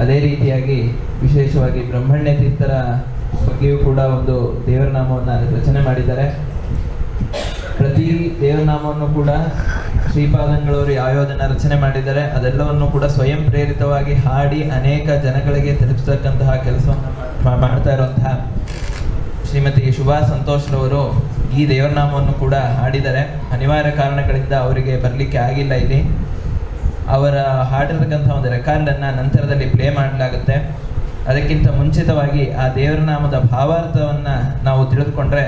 ಅದೇ ರೀತಿಯಾಗಿ ವಿಶೇಷವಾಗಿ ಬ್ರಹ್ಮಣ್ಯ ತೀರ್ಥರ ಬಗ್ಗೆಯೂ ಕೂಡ ಒಂದು ದೇವರ ನಾಮವನ್ನು ರಚನೆ ಮಾಡಿದ್ದಾರೆ. ಪ್ರತಿ ದೇವರ ನಾಮವನ್ನು ಕೂಡ ಶ್ರೀಪಾದಂಗಳವರು ಯಾವ್ಯಾವುದನ್ನು ರಚನೆ ಮಾಡಿದ್ದಾರೆ, ಅದೆಲ್ಲವನ್ನು ಕೂಡ ಸ್ವಯಂ ಪ್ರೇರಿತವಾಗಿ ಹಾಡಿ ಅನೇಕ ಜನಗಳಿಗೆ ತಲುಪಿಸತಕ್ಕಂತಹ ಕೆಲಸವನ್ನು ಮಾಡ್ತಾ ಇರುವಂತಹ ಶ್ರೀಮತಿ ಶುಭಾ ಸಂತೋಷ್ರವರು ಈ ದೇವರನಾಮವನ್ನು ಕೂಡ ಹಾಡಿದ್ದಾರೆ. ಅನಿವಾರ್ಯ ಕಾರಣಗಳಿಂದ ಅವರಿಗೆ ಬರಲಿಕ್ಕೆ ಆಗಿಲ್ಲ ಇಲ್ಲಿ. ಅವರ ಹಾಡಿರತಕ್ಕಂಥ ಒಂದು ರೆಕಾರ್ಡನ್ನು ನಂತರದಲ್ಲಿ ಪ್ಲೇ ಮಾಡಲಾಗುತ್ತೆ. ಅದಕ್ಕಿಂತ ಮುಂಚಿತವಾಗಿ ಆ ದೇವರ ನಾಮದ ಭಾವಾರ್ಥವನ್ನು ನಾವು ತಿಳಿದುಕೊಂಡ್ರೆ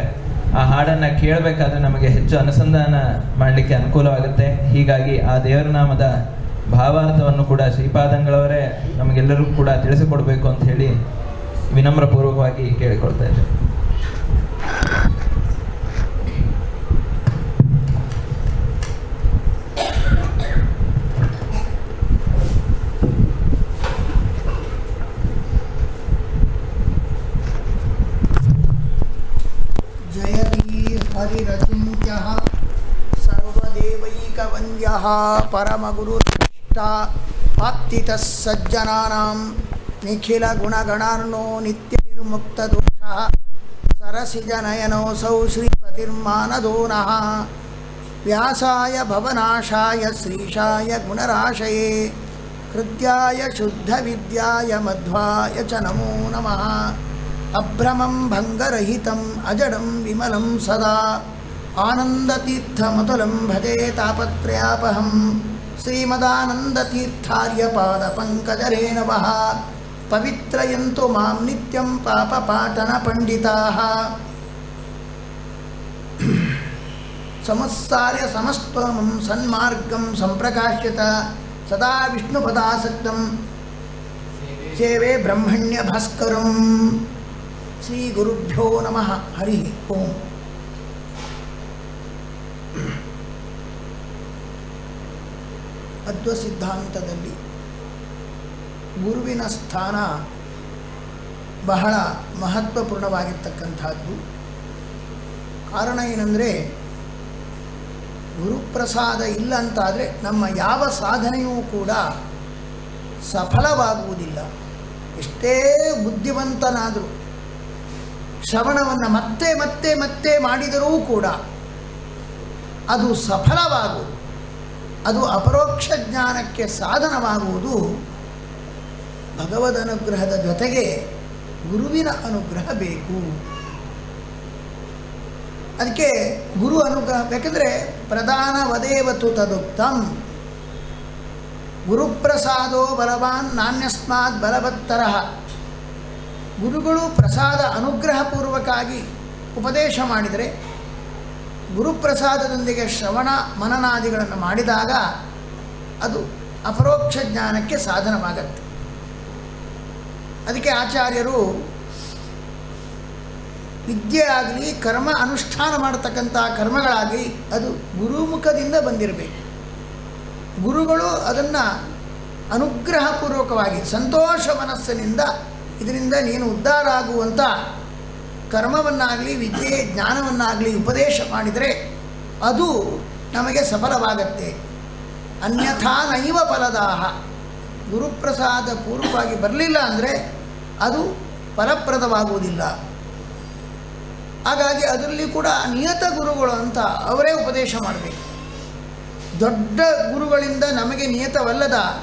ಆ ಹಾಡನ್ನು ಕೇಳಬೇಕಾದ್ರೆ ನಮಗೆ ಹೆಚ್ಚು ಅನುಸಂಧಾನ ಮಾಡಲಿಕ್ಕೆ ಅನುಕೂಲವಾಗುತ್ತೆ. ಹೀಗಾಗಿ ಆ ದೇವರ ನಾಮದ ಭಾವಾರ್ಥವನ್ನು ಕೂಡ ಶ್ರೀಪಾದಂಗಳವರೇ ನಮಗೆಲ್ಲರಿಗೂ ಕೂಡ ತಿಳಿಸಿಕೊಡ್ಬೇಕು ಅಂತ ಹೇಳಿ ವಿನಮ್ರಪೂರ್ವಕವಾಗಿ ಕೇಳಿಕೊಳ್ತಾ ಇದ್ದೇನೆ. परमगुरुष्टा पात्तितः सज्जनानां निखिलगुणगणार्णो नित्यनिर्मुक्तदोषः सरसिजनयनोऽसौ श्रीपतिर्मानदो नः। व्यासाय भवनाशाय श्रीशाय गुणराशये कृत्याय शुद्धविद्याय मध्वाय च नमो नमः। अभ्रमं भङ्गरहितम् अजडं विमलं सदा आनन्दतीर्थमतुलं भजे तापत्रयापहं श्रीमदानन्दतीर्थ्यपादपङ्कजरेणवः पवित्रयन्तु मां नित्यं पापपाटनपण्डिताः समस्सार्यसमस्तमं सन्मार्गं सम्प्रकाश्यत। सदा विष्णुपदासक्तं सेवे ब्रह्मण्यभास्करं श्रीगुरुभ्यो नमः। हरिः ओम्। ಅದ್ವ ಸಿದ್ಧಾಂತದಲ್ಲಿ ಗುರುವಿನ ಸ್ಥಾನ ಬಹಳ ಮಹತ್ವಪೂರ್ಣವಾಗಿರ್ತಕ್ಕಂಥದ್ದು. ಕಾರಣ ಏನಂದರೆ ಗುರುಪ್ರಸಾದ ಇಲ್ಲ ಅಂತಾದರೆ ನಮ್ಮ ಯಾವ ಸಾಧನೆಯೂ ಕೂಡ ಸಫಲವಾಗುವುದಿಲ್ಲ. ಎಷ್ಟೇ ಬುದ್ಧಿವಂತನಾದರೂ, ಶ್ರವಣವನ್ನು ಮತ್ತೆ ಮತ್ತೆ ಮತ್ತೆ ಮಾಡಿದರೂ ಕೂಡ ಅದು ಸಫಲವಾಗುವುದು. ಅದು ಅಪರೋಕ್ಷ ಜ್ಞಾನಕ್ಕೆ ಸಾಧನವಾಗುವುದು ಭಗವದ್ ಅನುಗ್ರಹದ ಜೊತೆಗೆ ಗುರುವಿನ ಅನುಗ್ರಹ ಬೇಕು. ಅದಕ್ಕೆ ಗುರು ಅನುಗ್ರಹ ಬೇಕೆಂದರೆ ಪ್ರಧಾನ ವದೇವತು ತದುಕ್ತಂ. ಗುರುಪ್ರಸಾದೋ ಬಲವಾನ್ ನಾಣ್ಯಸ್ಮಾತ್ ಬಲವತ್ತರ. ಗುರುಗಳು ಪ್ರಸಾದ ಅನುಗ್ರಹಪೂರ್ವಕಾಗಿ ಉಪದೇಶ ಮಾಡಿದರೆ ಗುರುಪ್ರಸಾದದೊಂದಿಗೆ ಶ್ರವಣ ಮನನಾದಿಗಳನ್ನು ಮಾಡಿದಾಗ ಅದು ಅಪರೋಕ್ಷ ಜ್ಞಾನಕ್ಕೆ ಸಾಧನವಾಗತ್ತೆ. ಅದಕ್ಕೆ ಆಚಾರ್ಯರು ವಿದ್ಯೆ ಆಗಲಿ ಕರ್ಮ ಅನುಷ್ಠಾನ ಮಾಡತಕ್ಕಂಥ ಕರ್ಮಗಳಾಗಲಿ ಅದು ಗುರುಮುಖದಿಂದ ಬಂದಿರಬೇಕು. ಗುರುಗಳು ಅದನ್ನು ಅನುಗ್ರಹಪೂರ್ವಕವಾಗಿ, ಸಂತೋಷ ಮನಸ್ಸಿನಿಂದ ಇದರಿಂದ ನೀನು ಉದ್ಧಾರ ಆಗುವಂಥ ಕರ್ಮವನ್ನಾಗಲಿ, ವಿದ್ಯೆ, ಜ್ಞಾನವನ್ನಾಗಲಿ ಉಪದೇಶ ಮಾಡಿದರೆ ಅದು ನಮಗೆ ಸಫಲವಾಗತ್ತೆ ಅನ್ಯಥಾ ನೈವ ಫಲದಾಹ. ಗುರುಪ್ರಸಾದ ಪೂರ್ವವಾಗಿ ಬರಲಿಲ್ಲ ಅಂದರೆ ಅದು ಫಲಪ್ರದವಾಗುವುದಿಲ್ಲ. ಹಾಗಾಗಿ ಅದರಲ್ಲಿ ಕೂಡ ನಿಯತ ಗುರುಗಳು ಅಂತ ಅವರೇ ಉಪದೇಶ ಮಾಡಬೇಕು. ದೊಡ್ಡ ಗುರುಗಳಿಂದ ನಮಗೆ ನಿಯತವಲ್ಲದ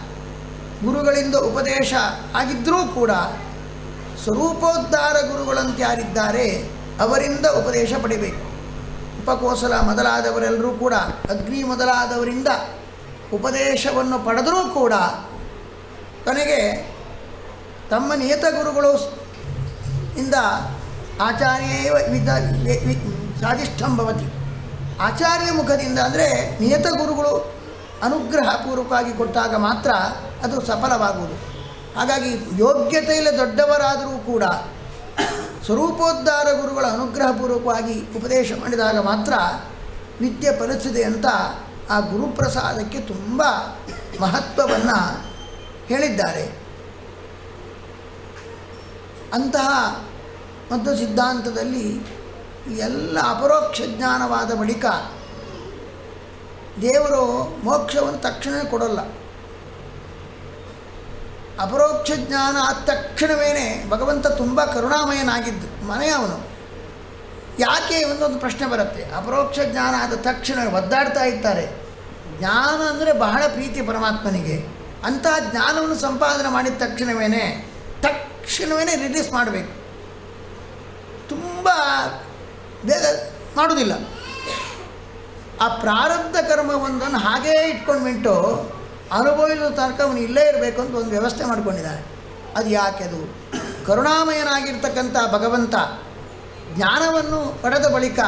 ಗುರುಗಳಿಂದ ಉಪದೇಶ ಆಗಿದ್ದರೂ ಕೂಡ ಸ್ವರೂಪೋದ್ಧಾರ ಗುರುಗಳಂತೆ ಯಾರಿದ್ದಾರೆ, ಅವರಿಂದ ಉಪದೇಶ ಪಡಿಬೇಕು. ಉಪಕೋಸಲ ಮೊದಲಾದವರೆಲ್ಲರೂ ಕೂಡ, ಅಗ್ನಿ ಮೊದಲಾದವರಿಂದ ಉಪದೇಶವನ್ನು ಪಡೆದರೂ ಕೂಡ ಕೊನೆಗೆ ತಮ್ಮ ನಿಯತ ಗುರುಗಳು ಇಂದ ಆಚಾರ್ಯ ಸಾಧಿಷ್ಠಂ ವಿ- ಭವತಿ. ಆಚಾರ್ಯ ಮುಖದಿಂದ ಅಂದರೆ ನಿಯತ ಗುರುಗಳು ಅನುಗ್ರಹಪೂರ್ವಕವಾಗಿ ಕೊಟ್ಟಾಗ ಮಾತ್ರ ಅದು ಸಫಲವಾಗುವುದು. ಹಾಗಾಗಿ ಯೋಗ್ಯತೆಯಲ್ಲಿ ದೊಡ್ಡವರಾದರೂ ಕೂಡ ಸ್ವರೂಪೋದ್ಧಾರ ಗುರುಗಳ ಅನುಗ್ರಹಪೂರ್ವಕವಾಗಿ ಉಪದೇಶ ಮಾಡಿದಾಗ ಮಾತ್ರ ವಿದ್ಯೆ ಫಲಿಸಿದೆ ಅಂತ ಆ ಗುರುಪ್ರಸಾದಕ್ಕೆ ತುಂಬ ಮಹತ್ವವನ್ನು ಹೇಳಿದ್ದಾರೆ. ಅಂತಹ ಮತ್ತು ಸಿದ್ಧಾಂತದಲ್ಲಿ ಎಲ್ಲ ಅಪರೋಕ್ಷ ಜ್ಞಾನವಾದ ಬಳಿಕ ದೇವರು ಮೋಕ್ಷವನ್ನು ತಕ್ಷಣವೇ ಕೊಡಲ್ಲ. ಅಪರೋಕ್ಷ ಜ್ಞಾನ ಆದ ತಕ್ಷಣವೇ ಭಗವಂತ ತುಂಬ ಕರುಣಾಮಯನಾಗಿದ್ದು ಮನೆಯವನು ಯಾಕೆ ಒಂದೊಂದು ಪ್ರಶ್ನೆ ಬರುತ್ತೆ. ಅಪರೋಕ್ಷ ಜ್ಞಾನ ಆದ ತಕ್ಷಣ ಒದ್ದಾಡ್ತಾ ಇರ್ತಾರೆ. ಜ್ಞಾನ ಅಂದರೆ ಬಹಳ ಪ್ರೀತಿ ಪರಮಾತ್ಮನಿಗೆ. ಅಂತಹ ಜ್ಞಾನವನ್ನು ಸಂಪಾದನೆ ಮಾಡಿದ ತಕ್ಷಣವೇ ತಕ್ಷಣವೇ ರಿಲೀಸ್ ಮಾಡಬೇಕು. ತುಂಬ ಬೇಗ ಮಾಡೋದಿಲ್ಲ. ಆ ಪ್ರಾರಬ್ಧ ಕರ್ಮವೊಂದನ್ನು ಹಾಗೇ ಇಟ್ಕೊಂಡ್ಬಿಟ್ಟು ಅನುಭವಿಸೋ ತನಕ ಅವನು ಇಲ್ಲೇ ಇರಬೇಕು ಅಂತ ಒಂದು ವ್ಯವಸ್ಥೆ ಮಾಡಿಕೊಂಡಿದ್ದಾರೆ. ಅದು ಯಾಕೆ ಅದು? ಕರುಣಾಮಯನಾಗಿರ್ತಕ್ಕಂಥ ಭಗವಂತ ಜ್ಞಾನವನ್ನು ಪಡೆದ ಬಳಿಕ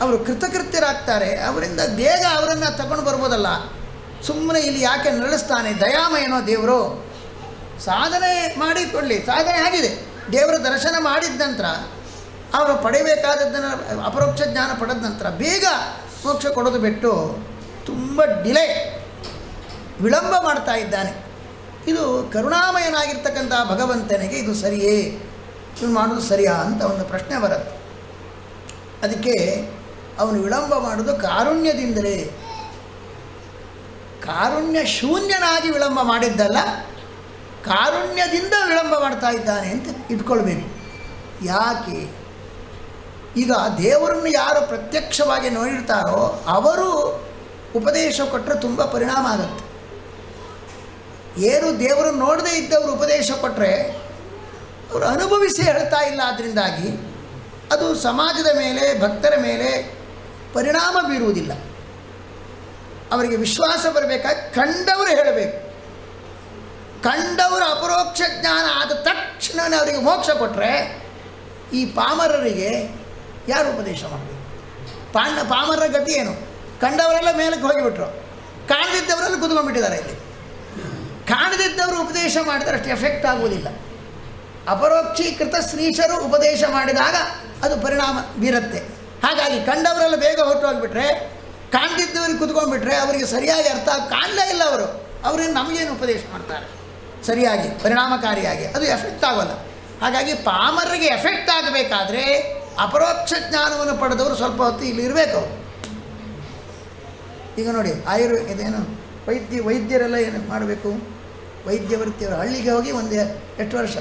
ಅವರು ಕೃತಕೃತ್ಯರಾಗ್ತಾರೆ. ಅವರಿಂದ ಬೇಗ ಅವರನ್ನು ತಗೊಂಡು ಬರ್ಬೋದಲ್ಲ. ಸುಮ್ಮನೆ ಇಲ್ಲಿ ಯಾಕೆ ನಡೆಸ್ತಾನೆ ದಯಾಮಯನೋ ದೇವರು, ಸಾಧನೆ ಮಾಡಿಕೊಳ್ಳಿ ಸಾಧನೆ ಆಗಿದೆ. ದೇವರ ದರ್ಶನ ಮಾಡಿದ ನಂತರ, ಅವರು ಪಡೆಯಬೇಕಾದದ್ದನ್ನು, ಅಪರೋಕ್ಷ ಜ್ಞಾನ ಪಡೆದ ನಂತರ ಬೇಗ ಮೋಕ್ಷ ಕೊಡೋದು ಬಿಟ್ಟು ತುಂಬ ಡಿಲೇ ವಿಳಂಬ ಮಾಡ್ತಾ ಇದ್ದಾನೆ. ಇದು ಕರುಣಾಮಯನಾಗಿರ್ತಕ್ಕಂಥ ಭಗವಂತನಿಗೆ ಇದು ಸರಿಯೇ? ಇದು ಮಾಡೋದು ಸರಿಯಾ ಅಂತ ಒಂದು ಪ್ರಶ್ನೆ ಬರುತ್ತೆ. ಅದಕ್ಕೆ ಅವನು ವಿಳಂಬ ಮಾಡೋದು ಕಾರುಣ್ಯದಿಂದಲೇ. ಕಾರುಣ್ಯ ಶೂನ್ಯನಾಗಿ ವಿಳಂಬ ಮಾಡಿದ್ದಲ್ಲ, ಕಾರುಣ್ಯದಿಂದ ವಿಳಂಬ ಮಾಡ್ತಾ ಇದ್ದಾನೆ ಅಂತ ಇಟ್ಕೊಳ್ಬೇಕು. ಯಾಕೆ? ಈಗ ದೇವರನ್ನು ಯಾರು ಪ್ರತ್ಯಕ್ಷವಾಗಿ ನೋಡಿರ್ತಾರೋ, ಅವರು ಉಪದೇಶ ಕೊಟ್ಟರೆ ತುಂಬ ಪರಿಣಾಮ ಆಗುತ್ತೆ. ಏನು ದೇವರು ನೋಡದೇ ಇದ್ದವರು ಉಪದೇಶ ಕೊಟ್ಟರೆ ಅವರು ಅನುಭವಿಸಿ ಹೇಳ್ತಾ ಇಲ್ಲ ಅದರಿಂದಾಗಿ ಅದು ಸಮಾಜದ ಮೇಲೆ, ಭಕ್ತರ ಮೇಲೆ ಪರಿಣಾಮ ಬೀರುವುದಿಲ್ಲ. ಅವರಿಗೆ ವಿಶ್ವಾಸ ಬರಬೇಕಾಗಿ ಕಂಡವರು ಹೇಳಬೇಕು. ಕಂಡವರು ಅಪರೋಕ್ಷ ಜ್ಞಾನ ಆದ ತಕ್ಷಣವೇ ಅವರಿಗೆ ಮೋಕ್ಷ ಕೊಟ್ಟರೆ ಈ ಪಾಮರರಿಗೆ ಯಾರು ಉಪದೇಶ ಮಾಡಬೇಕು? ಪಾಂಡ ಪಾಮರರ ಗತಿ ಏನು? ಕಂಡವರೆಲ್ಲ ಮೇಲಕ್ಕೆ ಹೋಗಿಬಿಟ್ರು. ಕಾಣದಿದ್ದವರೆಲ್ಲ ಕುತ್ಕೊಂಡ್ಬಿಟ್ಟಿದ್ದಾರೆ ಇಲ್ಲಿ. ಕಾಣದಿದ್ದವರು ಉಪದೇಶ ಮಾಡಿದರೆ ಅಷ್ಟು ಎಫೆಕ್ಟ್ ಆಗುವುದಿಲ್ಲ. ಅಪರೋಕ್ಷೀಕೃತ ಶ್ರೀಶರು ಉಪದೇಶ ಮಾಡಿದಾಗ ಅದು ಪರಿಣಾಮ ಬೀರುತ್ತೆ. ಹಾಗಾಗಿ ಕಂಡವರೆಲ್ಲ ಬೇಗ ಹೊರಟು ಹೋಗಿಬಿಟ್ರೆ ಕಾಣದಿದ್ದವ್ರಿಗೆ ಕುತ್ಕೊಂಡ್ಬಿಟ್ರೆ ಅವರಿಗೆ ಸರಿಯಾಗಿ ಅರ್ಥ ಕಾಣಲೇ ಇಲ್ಲ ಅವರು. ಅವರೇನು ನಮಗೇನು ಉಪದೇಶ ಮಾಡ್ತಾರೆ? ಸರಿಯಾಗಿ, ಪರಿಣಾಮಕಾರಿಯಾಗಿ, ಅದು ಎಫೆಕ್ಟ್ ಆಗೋಲ್ಲ. ಹಾಗಾಗಿ ಪಾಮರರಿಗೆ ಎಫೆಕ್ಟ್ ಆಗಬೇಕಾದ್ರೆ ಅಪರೋಕ್ಷ ಜ್ಞಾನವನ್ನು ಪಡೆದವರು ಸ್ವಲ್ಪ ಹೊತ್ತು ಇಲ್ಲಿ ಇರಬೇಕು ಈಗ ನೋಡಿ ಆಯುರ್ವೇದ ಏನು ವೈದ್ಯ ವೈದ್ಯರೆಲ್ಲ ಏನು ಮಾಡಬೇಕು? ವೈದ್ಯ ವೃತ್ತಿಯವರು ಹಳ್ಳಿಗೆ ಹೋಗಿ ಒಂದು ಎಷ್ಟು ವರ್ಷ,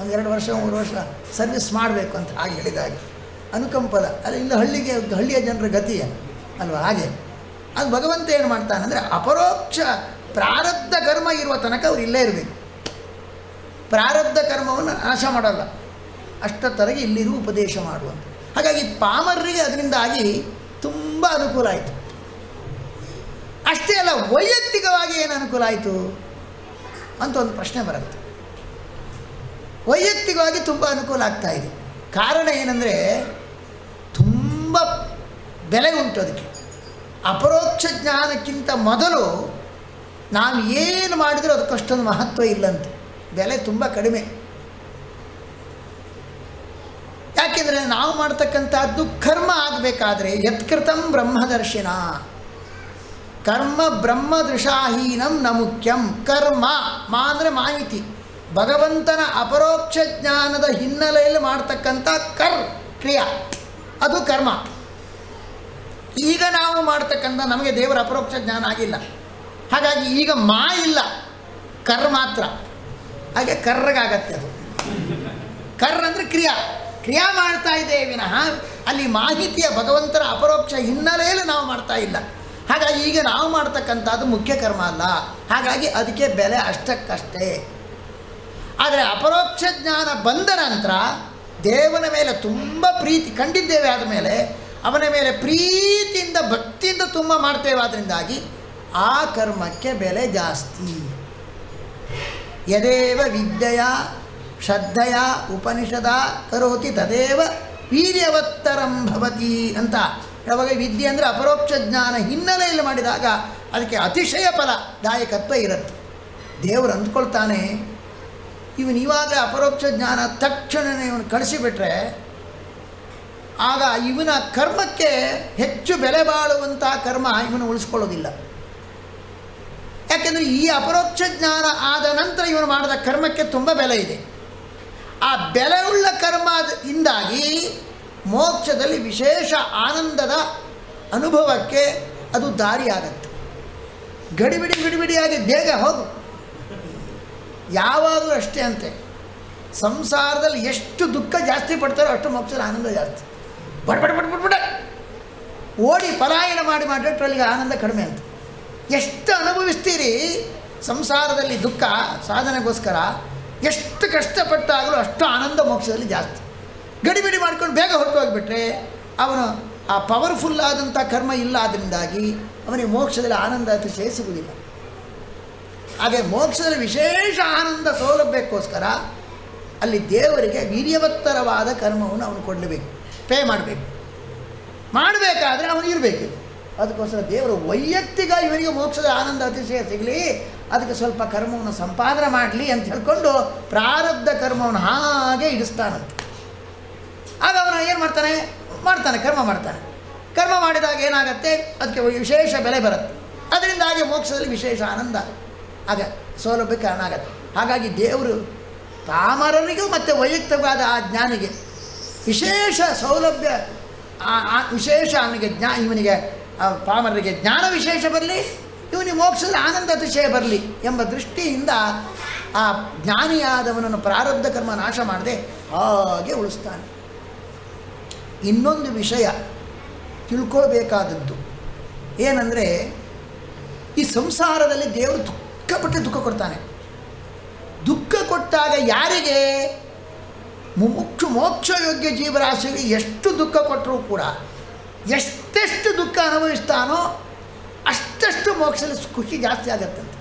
ಒಂದು ಎರಡು ವರ್ಷ, ಮೂರು ವರ್ಷ ಸರ್ವಿಸ್ ಮಾಡಬೇಕು ಅಂತ ಹಾಗೆ ಹೇಳಿದಾಗೆ. ಅನುಕಂಪದ, ಅಲ್ಲಿ ಇಲ್ಲ ಹಳ್ಳಿಗೆ, ಹಳ್ಳಿಯ ಜನರ ಗತಿಯ ಅಲ್ವಾ? ಹಾಗೆ. ಅದು ಭಗವಂತ ಏನು ಮಾಡ್ತಾನೆ ಅಂದರೆ ಅಪರೋಕ್ಷ ಪ್ರಾರಬ್ಧ ಕರ್ಮ ಇರುವ ತನಕ ಅವ್ರು ಇಲ್ಲೇ ಇರಬೇಕು. ಪ್ರಾರಬ್ಧ ಕರ್ಮವನ್ನು ನಾಶ ಮಾಡಲ್ಲ. ಅಷ್ಟತ್ತರೆಗೆ ಇಲ್ಲಿರೂ ಉಪದೇಶ ಮಾಡುವಂತ. ಹಾಗಾಗಿ ಪಾಮರರಿಗೆ ಅದರಿಂದಾಗಿ ತುಂಬ ಅನುಕೂಲ ಆಯಿತು. ಅಷ್ಟೇ ಅಲ್ಲ, ವೈಯಕ್ತಿಕವಾಗಿ ಏನು ಅನುಕೂಲ ಆಯಿತು? ಅಂತ ಒಂದು ಪ್ರಶ್ನೆ ಬರುತ್ತೆ. ವೈಯಕ್ತಿಕವಾಗಿ ತುಂಬ ಅನುಕೂಲ ಆಗ್ತಾ ಇದೆ. ಕಾರಣ ಏನಂದರೆ ತುಂಬ ಬೆಲೆ ಉಂಟು ಅದಕ್ಕೆ. ಅಪರೋಕ್ಷ ಜ್ಞಾನಕ್ಕಿಂತ ಮೊದಲು ನಾವು ಏನು ಮಾಡಿದರೂ ಅದಕ್ಕಷ್ಟೊಂದು ಮಹತ್ವ ಇಲ್ಲಂತೆ. ಬೆಲೆ ತುಂಬ ಕಡಿಮೆ. ಯಾಕೆಂದರೆ ನಾವು ಮಾಡ್ತಕ್ಕಂಥದ್ದು ಕರ್ಮ ಆಗಬೇಕಾದ್ರೆ ಯತ್ಕೃತಂ ಬ್ರಹ್ಮದರ್ಶಿನ. ಕರ್ಮ ಬ್ರಹ್ಮ ದೃಶಾಹೀನಂ ನ ಮುಖ್ಯಂ. ಕರ್ಮ, ಮಾ ಅಂದರೆ ಮಾಹಿತಿ. ಭಗವಂತನ ಅಪರೋಕ್ಷ ಜ್ಞಾನದ ಹಿನ್ನೆಲೆಯಲ್ಲಿ ಮಾಡ್ತಕ್ಕಂಥ ಕರ್, ಕ್ರಿಯಾ. ಅದು ಕರ್ಮ. ಈಗ ನಾವು ಮಾಡ್ತಕ್ಕಂಥ ನಮಗೆ ದೇವರ ಅಪರೋಕ್ಷ ಜ್ಞಾನ ಆಗಿಲ್ಲ. ಹಾಗಾಗಿ ಈಗ ಮಾ ಇಲ್ಲ. ಕರ್ ಮಾತ್ರ. ಹಾಗೆ ಕರ್ರಗಾಗತ್ತೆ ಅದು. ಕರ್ ಅಂದರೆ ಕ್ರಿಯಾ. ಕ್ರಿಯಾ ಮಾಡ್ತಾ ಇದ್ದೇವೆ ಅಲ್ಲಿ ಮಾಹಿತಿಯ ಭಗವಂತನ ಅಪರೋಕ್ಷ ಹಿನ್ನೆಲೆಯಲ್ಲಿ ನಾವು ಮಾಡ್ತಾ ಇಲ್ಲ. ಹಾಗಾಗಿ ಈಗ ನಾವು ಮಾಡ್ತಕ್ಕಂಥದ್ದು ಮುಖ್ಯ ಕರ್ಮ ಅಲ್ಲ. ಹಾಗಾಗಿ ಅದಕ್ಕೆ ಬೆಲೆ ಅಷ್ಟಕ್ಕಷ್ಟೇ. ಆದರೆ ಅಪರೋಕ್ಷ ಜ್ಞಾನ ಬಂದ ನಂತರ ದೇವನ ಮೇಲೆ ತುಂಬ ಪ್ರೀತಿ ಕಂಡಿದ್ದೇವೆ ಆದ ಮೇಲೆ ಅವನ ಮೇಲೆ ಪ್ರೀತಿಯಿಂದ ಭಕ್ತಿಯಿಂದ ತುಂಬ ಮಾಡ್ತೇವೆ ಅದರಿಂದಾಗಿ ಆ ಕರ್ಮಕ್ಕೆ ಬೆಲೆ ಜಾಸ್ತಿ. ಯದೇವ ವಿದ್ಯೆಯ ಶ್ರದ್ಧೆಯ ಉಪನಿಷದ ಕರೋತಿ ತದೇವ ವೀರ್ಯವತ್ತರಂ ಭವತಿ ಅಂತ ಯಾವಾಗ ವಿದ್ಯೆ ಅಂದರೆ ಅಪರೋಕ್ಷ ಜ್ಞಾನ ಹಿನ್ನೆಲೆಯಲ್ಲಿ ಮಾಡಿದಾಗ ಅದಕ್ಕೆ ಅತಿಶಯ ಫಲ, ದಾಯಕತ್ವ ಇರುತ್ತೆ. ದೇವರು ಅಂದ್ಕೊಳ್ತಾನೆ, ಇವನು ಇವಾಗ ಅಪರೋಕ್ಷ ಜ್ಞಾನ ತಕ್ಷಣವೇ ಇವನು ಕಳಿಸಿಬಿಟ್ರೆ, ಆಗ ಇವನ ಕರ್ಮಕ್ಕೆ ಹೆಚ್ಚು ಬೆಲೆ ಬಾಳುವಂಥ ಕರ್ಮ ಇವನು ಉಳಿಸ್ಕೊಳ್ಳೋದಿಲ್ಲ. ಯಾಕೆಂದರೆ ಈ ಅಪರೋಕ್ಷ ಜ್ಞಾನ ಆದ ನಂತರ ಇವನು ಮಾಡಿದ ಕರ್ಮಕ್ಕೆ ತುಂಬ ಬೆಲೆ ಇದೆ. ಆ ಬೆಲೆ ಉಳ್ಳ ಕರ್ಮ ಇಂದಾಗಿ ಮೋಕ್ಷದಲ್ಲಿ ವಿಶೇಷ ಆನಂದದ ಅನುಭವಕ್ಕೆ ಅದು ದಾರಿಯಾಗತ್ತೆ. ಗಡಿಬಿಡಿ ಬಿಡಿಬಿಡಿಯಾಗಿ ಬೇಗ ಹೋಗು. ಯಾವಾಗಲೂ ಅಷ್ಟೇ ಅಂತೆ. ಸಂಸಾರದಲ್ಲಿ ಎಷ್ಟು ದುಃಖ ಜಾಸ್ತಿ ಪಡ್ತಾರೋ ಅಷ್ಟು ಮೋಕ್ಷದ ಆನಂದ ಜಾಸ್ತಿ. ಬಟ್ ಬಟ್ ಬಟ್ ಓಡಿ ಪಲಾಯನ ಮಾಡಿ ಮಾಡಿಟ್ರಲ್ಲಿಗೆ ಆನಂದ ಕಡಿಮೆ ಅಂತ. ಎಷ್ಟು ಅನುಭವಿಸ್ತೀರಿ ಸಂಸಾರದಲ್ಲಿ ದುಃಖ, ಸಾಧನೆಗೋಸ್ಕರ, ಎಷ್ಟು ಕಷ್ಟಪಟ್ಟಾಗಲೂ ಅಷ್ಟು ಆನಂದ ಮೋಕ್ಷದಲ್ಲಿ ಜಾಸ್ತಿ. ಗಡಿಬಿಡಿ ಮಾಡ್ಕೊಂಡು ಬೇಗ ಹೊರಟು ಹೋಗಿಬಿಟ್ರೆ ಅವನು ಆ ಪವರ್ಫುಲ್ ಆದಂಥ ಕರ್ಮ ಇಲ್ಲ ಆದ್ದರಿಂದಾಗಿ ಅವನಿಗೆ ಮೋಕ್ಷದಲ್ಲಿ ಆನಂದ ಅತಿಶಯ ಸಿಗುವುದಿಲ್ಲ ಹಾಗೆ ಮೋಕ್ಷದಲ್ಲಿ ವಿಶೇಷ ಆನಂದ ಸೌಲಭ್ಯಕ್ಕೋಸ್ಕರ ಅಲ್ಲಿ ದೇವರಿಗೆ ವೀರ್ಯವತ್ತರವಾದ ಕರ್ಮವನ್ನು ಅವನು ಕೊಡಲೇಬೇಕು, ಪೇ ಮಾಡಬೇಕು. ಮಾಡಬೇಕಾದ್ರೆ ಅವನು ಇರಬೇಕು. ಅದಕ್ಕೋಸ್ಕರ ದೇವರು ವೈಯಕ್ತಿಕ ಇವರಿಗೆ ಮೋಕ್ಷದ ಆನಂದ ಅತಿಶಯ ಸಿಗಲಿ, ಅದಕ್ಕೆ ಸ್ವಲ್ಪ ಕರ್ಮವನ್ನು ಸಂಪಾದನೆ ಮಾಡಲಿ ಅಂತ ಹೇಳ್ಕೊಂಡು ಪ್ರಾರಬ್ಧ ಕರ್ಮವನ್ನು ಹಾಗೆ ಇಡಿಸ್ತಾನಂತೆ. ಆಗ ಅವನು ಏನು ಮಾಡ್ತಾನೆ? ಮಾಡ್ತಾನೆ, ಕರ್ಮ ಮಾಡ್ತಾನೆ. ಕರ್ಮ ಮಾಡಿದಾಗ ಏನಾಗುತ್ತೆ? ಅದಕ್ಕೆ ವಿಶೇಷ ಬೆಲೆ ಬರುತ್ತೆ. ಅದರಿಂದಾಗಿ ಮೋಕ್ಷದಲ್ಲಿ ವಿಶೇಷ ಆನಂದ. ಆಗ ಸೌಲಭ್ಯ ಕಾರಣ ಆಗತ್ತೆ. ಹಾಗಾಗಿ ದೇವರು ಪಾಮರರಿಗೂ ಮತ್ತು ವೈಯಕ್ತಿಕವಾದ ಆ ಜ್ಞಾನಿಗೆ ವಿಶೇಷ ಸೌಲಭ್ಯ ವಿಶೇಷ ಅವನಿಗೆ ಜ್ಞಾ, ಇವನಿಗೆ ಪಾಮರರಿಗೆ ಜ್ಞಾನ ವಿಶೇಷ ಬರಲಿ, ಇವನಿಗೆ ಮೋಕ್ಷದ ಆನಂದ ಅತಿಶಯ ಬರಲಿ ಎಂಬ ದೃಷ್ಟಿಯಿಂದ ಆ ಜ್ಞಾನಿಯಾದವನನ್ನು ಪ್ರಾರಬ್ಧ ಕರ್ಮ ನಾಶ ಮಾಡದೆ ಹಾಗೆ ಉಳಿಸ್ತಾನೆ. ಇನ್ನೊಂದು ವಿಷಯ ತಿಳ್ಕೊಳ್ಬೇಕಾದದ್ದು. ಏನಂದರೆ, ಈ ಸಂಸಾರದಲ್ಲಿ ದೇವರು ದುಃಖಪಟ್ಟು ದುಃಖ ಕೊಡ್ತಾನೆ. ದುಃಖ ಕೊಟ್ಟಾಗ ಯಾರಿಗೆ? ಮೋಕ್ಷ ಮೋಕ್ಷಯೋಗ್ಯ ಜೀವರಾಶಿಗೆ ಎಷ್ಟು ದುಃಖ ಕೊಟ್ಟರೂ ಕೂಡ, ಎಷ್ಟೆಷ್ಟು ದುಃಖ ಅನುಭವಿಸ್ತಾನೋ ಅಷ್ಟಷ್ಟು ಮೋಕ್ಷದಲ್ಲಿ ಖುಷಿ ಜಾಸ್ತಿ ಆಗತ್ತಂತೆ.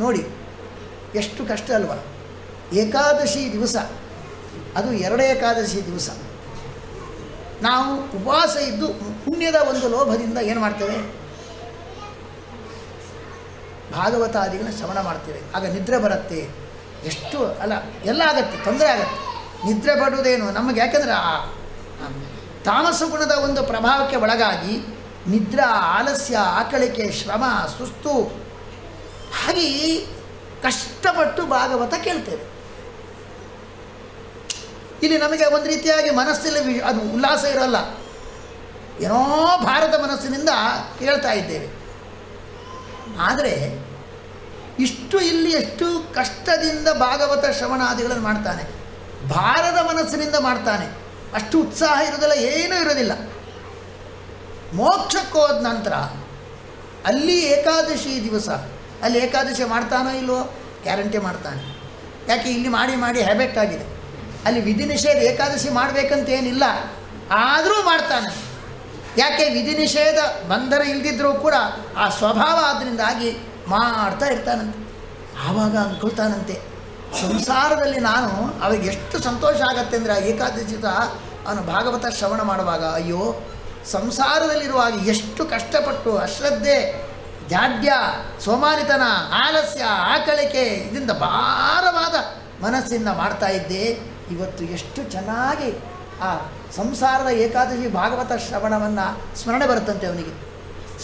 ನೋಡಿ, ಎಷ್ಟು ಕಷ್ಟ ಅಲ್ವಾ? ಏಕಾದಶಿ ದಿವಸ, ಅದು ಎರಡು ಏಕಾದಶಿ ದಿವಸ. ನಾವು ಉಪವಾಸ ಇದ್ದು ಪುಣ್ಯದ ಒಂದು ಲೋಭದಿಂದ ಏನು ಮಾಡ್ತೇವೆ? ಭಾಗವತಾದಿಗಳನ್ನ ಶ್ರವಣ ಮಾಡ್ತೇವೆ. ಆಗ ನಿದ್ರೆ ಬರುತ್ತೆ. ಎಷ್ಟು ಅಲ್ಲ, ಎಲ್ಲ ಆಗತ್ತೆ, ತೊಂದರೆ ಆಗತ್ತೆ. ನಿದ್ರೆ ಬಡುವುದೇನು ನಮಗೆ ಯಾಕೆಂದರೆ ಆ ತಾಮಸ ಗುಣದ ಒಂದು ಪ್ರಭಾವಕ್ಕೆ ಒಳಗಾಗಿ ನಿದ್ರಾ, ಆಲಸ್ಯ, ಆಕಳಿಕೆ, ಶ್ರಮ, ಸುಸ್ತು ಹಾಗೆ ಕಷ್ಟಪಟ್ಟು ಭಾಗವತ ಕೇಳ್ತೇವೆ. ಇಲ್ಲಿ ನಮಗೆ ಒಂದು ರೀತಿಯಾಗಿ ಮನಸ್ಸಲ್ಲಿ ಅದು ಉಲ್ಲಾಸ ಇರಲ್ಲ. ಏನೋ ಭಾರತ ಮನಸ್ಸಿನಿಂದ ಕೇಳ್ತಾ ಇದ್ದೇವೆ. ಆದರೆ ಇಷ್ಟು ಇಲ್ಲಿ ಎಷ್ಟು ಕಷ್ಟದಿಂದ ಭಾಗವತ ಶ್ರವಣಾದಿಗಳನ್ನು ಮಾಡ್ತಾನೆ. ಭಾರದ ಮನಸ್ಸಿನಿಂದ ಮಾಡ್ತಾನೆ. ಅಷ್ಟು ಉತ್ಸಾಹ ಇರೋದಿಲ್ಲ ಏನೂ ಇರೋದಿಲ್ಲ ಮೋಕ್ಷಕ್ಕೋದ ನಂತರ ಅಲ್ಲಿ ಏಕಾದಶಿ ದಿವಸ, ಅಲ್ಲಿ ಏಕಾದಶಿ ಮಾಡ್ತಾನೋ ಇಲ್ವೋ? ಗ್ಯಾರಂಟಿ ಮಾಡ್ತಾನೆ. ಯಾಕೆ ಇಲ್ಲಿ ಮಾಡಿ ಮಾಡಿ ಹ್ಯಾಬಿಟ್ ಆಗಿದೆ. ಅಲ್ಲಿ ವಿಧಿ ನಿಷೇಧ ಏಕಾದಶಿ ಮಾಡಬೇಕಂತೇನಿಲ್ಲ, ಆದರೂ ಮಾಡ್ತಾನೆ. ಯಾಕೆ? ವಿಧಿ ನಿಷೇಧ ಬಂಧನ ಇಲ್ದಿದ್ರೂ ಕೂಡ ಆ ಸ್ವಭಾವ ಆದ್ದರಿಂದಾಗಿ ಮಾಡ್ತಾ ಇರ್ತಾನಂತೆ. ಆವಾಗ ಅಂದ್ಕೊಳ್ತಾನಂತೆ ಸಂಸಾರದಲ್ಲಿ ನಾನು ಅವಾಗ ಎಷ್ಟು ಸಂತೋಷ ಆಗತ್ತೆ ಅಂದರೆ ಆ ಏಕಾದಶಿ ಅವನು ಭಾಗವತ ಶ್ರವಣ ಮಾಡುವಾಗ, ಅಯ್ಯೋ, ಸಂಸಾರದಲ್ಲಿರುವಾಗ ಎಷ್ಟು ಕಷ್ಟಪಟ್ಟು ಅಶ್ರದ್ಧೆ, ಜಾಡ್ಯ, ಸೋಮಾರಿತನ, ಆಲಸ್ಯ, ಆಕಳಿಕೆ ಇದರಿಂದ ಭಾರವಾದ ಮನಸ್ಸಿಂದ ಮಾಡ್ತಾ ಇದ್ದೆ. ಇವತ್ತು ಎಷ್ಟು ಚೆನ್ನಾಗಿ ಆ ಸಂಸಾರದ ಏಕಾದಶಿ ಭಾಗವತ ಶ್ರವಣವನ್ನು ಸ್ಮರಣೆ ಬರುತ್ತಂತೆ ಅವನಿಗೆ.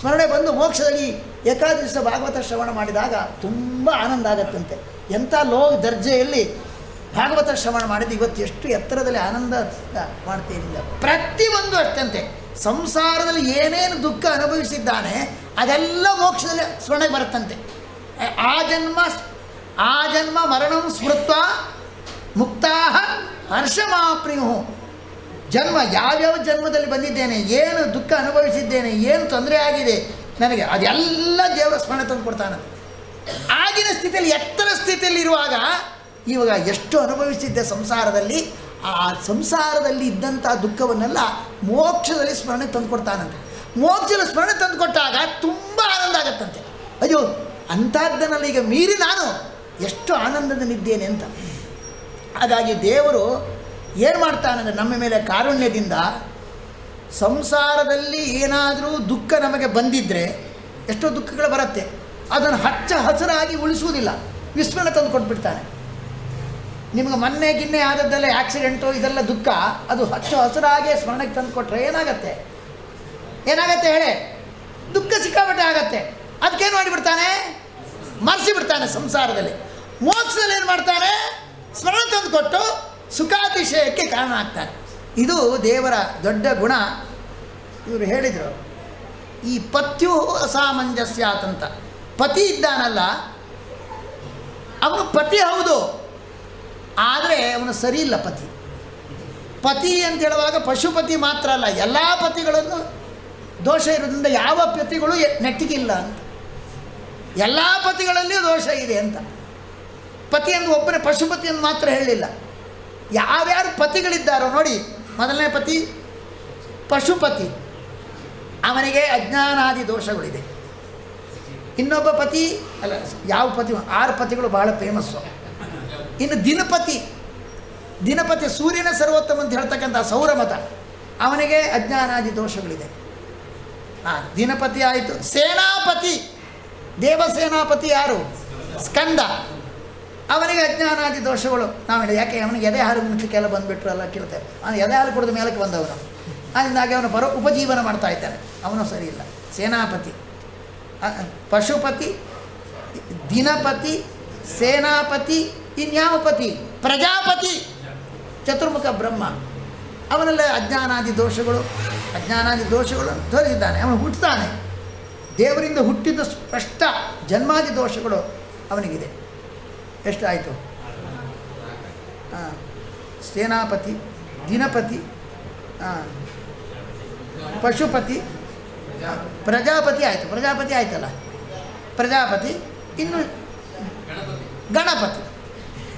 ಸ್ಮರಣೆ ಬಂದು ಮೋಕ್ಷದಲ್ಲಿ ಏಕಾದಶಿ ಭಾಗವತ ಶ್ರವಣ ಮಾಡಿದಾಗ ತುಂಬ ಆನಂದ ಆಗತ್ತಂತೆ. ಎಂಥ ಲೋ ದರ್ಜೆಯಲ್ಲಿ ಭಾಗವತ ಶ್ರವಣ ಮಾಡಿದ್ದು ಇವತ್ತು ಎಷ್ಟು ಎತ್ತರದಲ್ಲಿ ಆನಂದ ಮಾಡ್ತೇನಿಲ್ಲ ಪ್ರತಿಯೊಂದು ಅಷ್ಟಂತೆ. ಸಂಸಾರದಲ್ಲಿ ಏನೇನು ದುಃಖ ಅನುಭವಿಸಿದ್ದಾನೆ, ಅದೆಲ್ಲ ಮೋಕ್ಷದಲ್ಲಿ ಸ್ಮರಣೆ ಬರುತ್ತಂತೆ. ಆ ಜನ್ಮ ಆ ಜನ್ಮ ಮರಣಂ ಸ್ಮೃತ್ವ ಮುಕ್ತಾ ಹರ್ಷಮಾಪ್ರಿಯು. ಜನ್ಮ ಯಾವ್ಯಾವ ಜನ್ಮದಲ್ಲಿ ಬಂದಿದ್ದೇನೆ, ಏನು ದುಃಖ ಅನುಭವಿಸಿದ್ದೇನೆ, ಏನು ತೊಂದರೆ ಆಗಿದೆ, ನನಗೆ ಅದೆಲ್ಲ ದೇವರ ಸ್ಮರಣೆ ತಂದು ಕೊಡ್ತಾನೆ. ಆಗಿನ ಸ್ಥಿತಿಯಲ್ಲಿ, ಎತ್ತರ ಸ್ಥಿತಿಯಲ್ಲಿರುವಾಗ ಇವಾಗ ಎಷ್ಟು ಅನುಭವಿಸಿದ್ದೆ ಸಂಸಾರದಲ್ಲಿ, ಆ ಸಂಸಾರದಲ್ಲಿ ಇದ್ದಂಥ ದುಃಖವನ್ನೆಲ್ಲ ಮೋಕ್ಷದಲ್ಲಿ ಸ್ಮರಣೆ ತಂದು ಕೊಡ್ತಾನಂತೆ. ಮೋಕ್ಷದಲ್ಲಿ ಸ್ಮರಣೆ ತಂದುಕೊಟ್ಟಾಗ ತುಂಬ ಆನಂದ ಆಗತ್ತಂತೆ. ಅಯ್ಯೋ, ಅಂಥದ್ದನ್ನಲ್ಲಿ ಈಗ ಮೀರಿ ನಾನು ಎಷ್ಟು ಆನಂದದಲ್ಲಿದ್ದೇನೆ ಅಂತ. ಹಾಗಾಗಿ ದೇವರು ಏನು ಮಾಡ್ತಾನಂದರೆ ನಮ್ಮ ಮೇಲೆ ಕಾರುಣ್ಯದಿಂದ ಸಂಸಾರದಲ್ಲಿ ಏನಾದರೂ ದುಃಖ ನಮಗೆ ಬಂದಿದ್ದರೆ ಎಷ್ಟೋ ದುಃಖಗಳು ಬರುತ್ತೆ. ಅದನ್ನು ಹಚ್ಚ ಹಸಿರಾಗಿ ಉಳಿಸುವುದಿಲ್ಲ. ವಿಸ್ಮರಣ ತಂದು ಕೊಟ್ಬಿಡ್ತಾನೆ. ನಿಮಗೆ ಮೊನ್ನೆ ಗಿನ್ನೆ ಆದದ್ದೆಲ್ಲ ಆಕ್ಸಿಡೆಂಟು ಇದೆಲ್ಲ ದುಃಖ, ಅದು ಹಚ್ಚ ಹಸಿರಾಗೆ ಸ್ಮರಣಕ್ಕೆ ತಂದು ಕೊಟ್ಟರೆ ಏನಾಗತ್ತೆ? ಏನಾಗತ್ತೆ ಹೇಳಿ? ದುಃಖ ಸಿಕ್ಕಾಪಟ್ಟೆ ಆಗತ್ತೆ. ಅದಕ್ಕೇನು ಮಾಡಿಬಿಡ್ತಾನೆ? ಮರೆಸಿಬಿಡ್ತಾನೆ ಸಂಸಾರದಲ್ಲಿ. ಮೋಕ್ಷದಲ್ಲಿ ಏನು ಮಾಡ್ತಾನೆ? ಸ್ಮರಣೆ ತಂದು ಕೊಟ್ಟು ಸುಖಾತಿಶಯಕ್ಕೆ ಕಾರಣ ಆಗ್ತಾರೆ. ಇದು ದೇವರ ದೊಡ್ಡ ಗುಣ. ಇವರು ಹೇಳಿದರು, ಈ ಪತ್ಯು ಅಸಾಮಂಜಸ್ಯ ಆತಂತ ಪತಿ ಇದ್ದಾನಲ್ಲ, ಅವನು ಪತಿ ಹೌದು, ಆದರೆ ಅವನು ಸರಿ ಇಲ್ಲ ಪತಿ. ಪತಿ ಅಂತ ಹೇಳುವಾಗ ಪಶುಪತಿ ಮಾತ್ರ ಅಲ್ಲ, ಎಲ್ಲ ಪತಿಗಳನ್ನು ದೋಷ ಇರೋದ್ರಿಂದ ಯಾವ ಪತಿಗಳು ನೆಟ್ಟಿಗಿಲ್ಲ ಅಂತ. ಎಲ್ಲ ಪತಿಗಳಲ್ಲಿಯೂ ದೋಷ ಇದೆ ಅಂತ. ಪತಿ ಎಂದು ಒಬ್ಬನೇ ಪಶುಪತಿ ಎಂದು ಮಾತ್ರ ಹೇಳಲಿಲ್ಲ ಯಾರ್ಯಾರು ಪತಿಗಳಿದ್ದಾರೋ ನೋಡಿ, ಮೊದಲನೇ ಪತಿ ಪಶುಪತಿ. ಅವನಿಗೆ ಅಜ್ಞಾನಾದಿ ದೋಷಗಳಿದೆ. ಇನ್ನೊಬ್ಬ ಪತಿ, ಅಲ್ಲ, ಯಾವ ಪತಿ, ಆರು ಪತಿಗಳು ಬಹಳ ಫೇಮಸ್ಸು ಇನ್ನು ದಿನಪತಿ ದಿನಪತಿ ಸೂರ್ಯನ ಸರ್ವೋತ್ತಮ ಅಂತ ಹೇಳ್ತಕ್ಕಂಥ ಸೌರಮತ, ಅವನಿಗೆ ಅಜ್ಞಾನಾದಿ ದೋಷಗಳಿದೆ. ಹಾಂ ದಿನಪತಿ ಆಯಿತು. ಸೇನಾಪತಿ, ದೇವಸೇನಾಪತಿ ಯಾರು? ಸ್ಕಂದ. ಅವನಿಗೆ ಅಜ್ಞಾನಾದಿ ದೋಷಗಳು. ನಾವು ಯಾಕೆ ಅವನಿಗೆ ಎದೆ ಹಾಲು ಮುಚ್ಚಕ್ಕೆಲ್ಲ ಬಂದುಬಿಟ್ರಲ್ಲ ಕೇಳ್ತೇವೆ ಅವನು ಎದೆ ಹಾಲು ಕುಡಿದ ಮೇಲಕ್ಕೆ ಬಂದವನು. ಅದರಿಂದಾಗಿ ಅವನು ಪರ ಉಪಜೀವನ ಮಾಡ್ತಾ ಇದ್ದಾನೆ. ಅವನು ಸರಿ ಇಲ್ಲ. ಸೇನಾಪತಿ. ಪಶುಪತಿ, ದಿನಪತಿ, ಸೇನಾಪತಿ ಇನ್ಯಾವ ಪತಿ ಪ್ರಜಾಪತಿ! ಚತುರ್ಮುಖ ಬ್ರಹ್ಮ. ಅವನೆಲ್ಲ ಅಜ್ಞಾನಾದಿ ದೋಷಗಳು ಅಜ್ಞಾನಾದಿ ದೋಷಗಳು ತೋರಿಸಿದ್ದಾನೆ ಅವನು ಹುಟ್ಟುತ್ತಾನೆ ದೇವರಿಂದ ಹುಟ್ಟಿದ ಸ್ಪಷ್ಟ ಜನ್ಮಾದಿ ದೋಷಗಳು ಅವನಿಗಿದೆ. ಎಷ್ಟಾಯಿತು? ಹಾಂ. ಸೇನಾಪತಿ, ದಿನಪತಿ, ಹಾಂ. ಪಶುಪತಿ ಪ್ರಜಾಪತಿ ಆಯಿತು. ಪ್ರಜಾಪತಿ ಆಯ್ತಲ್ಲ? ಪ್ರಜಾಪತಿ, ಇನ್ನು ಗಣಪತಿ.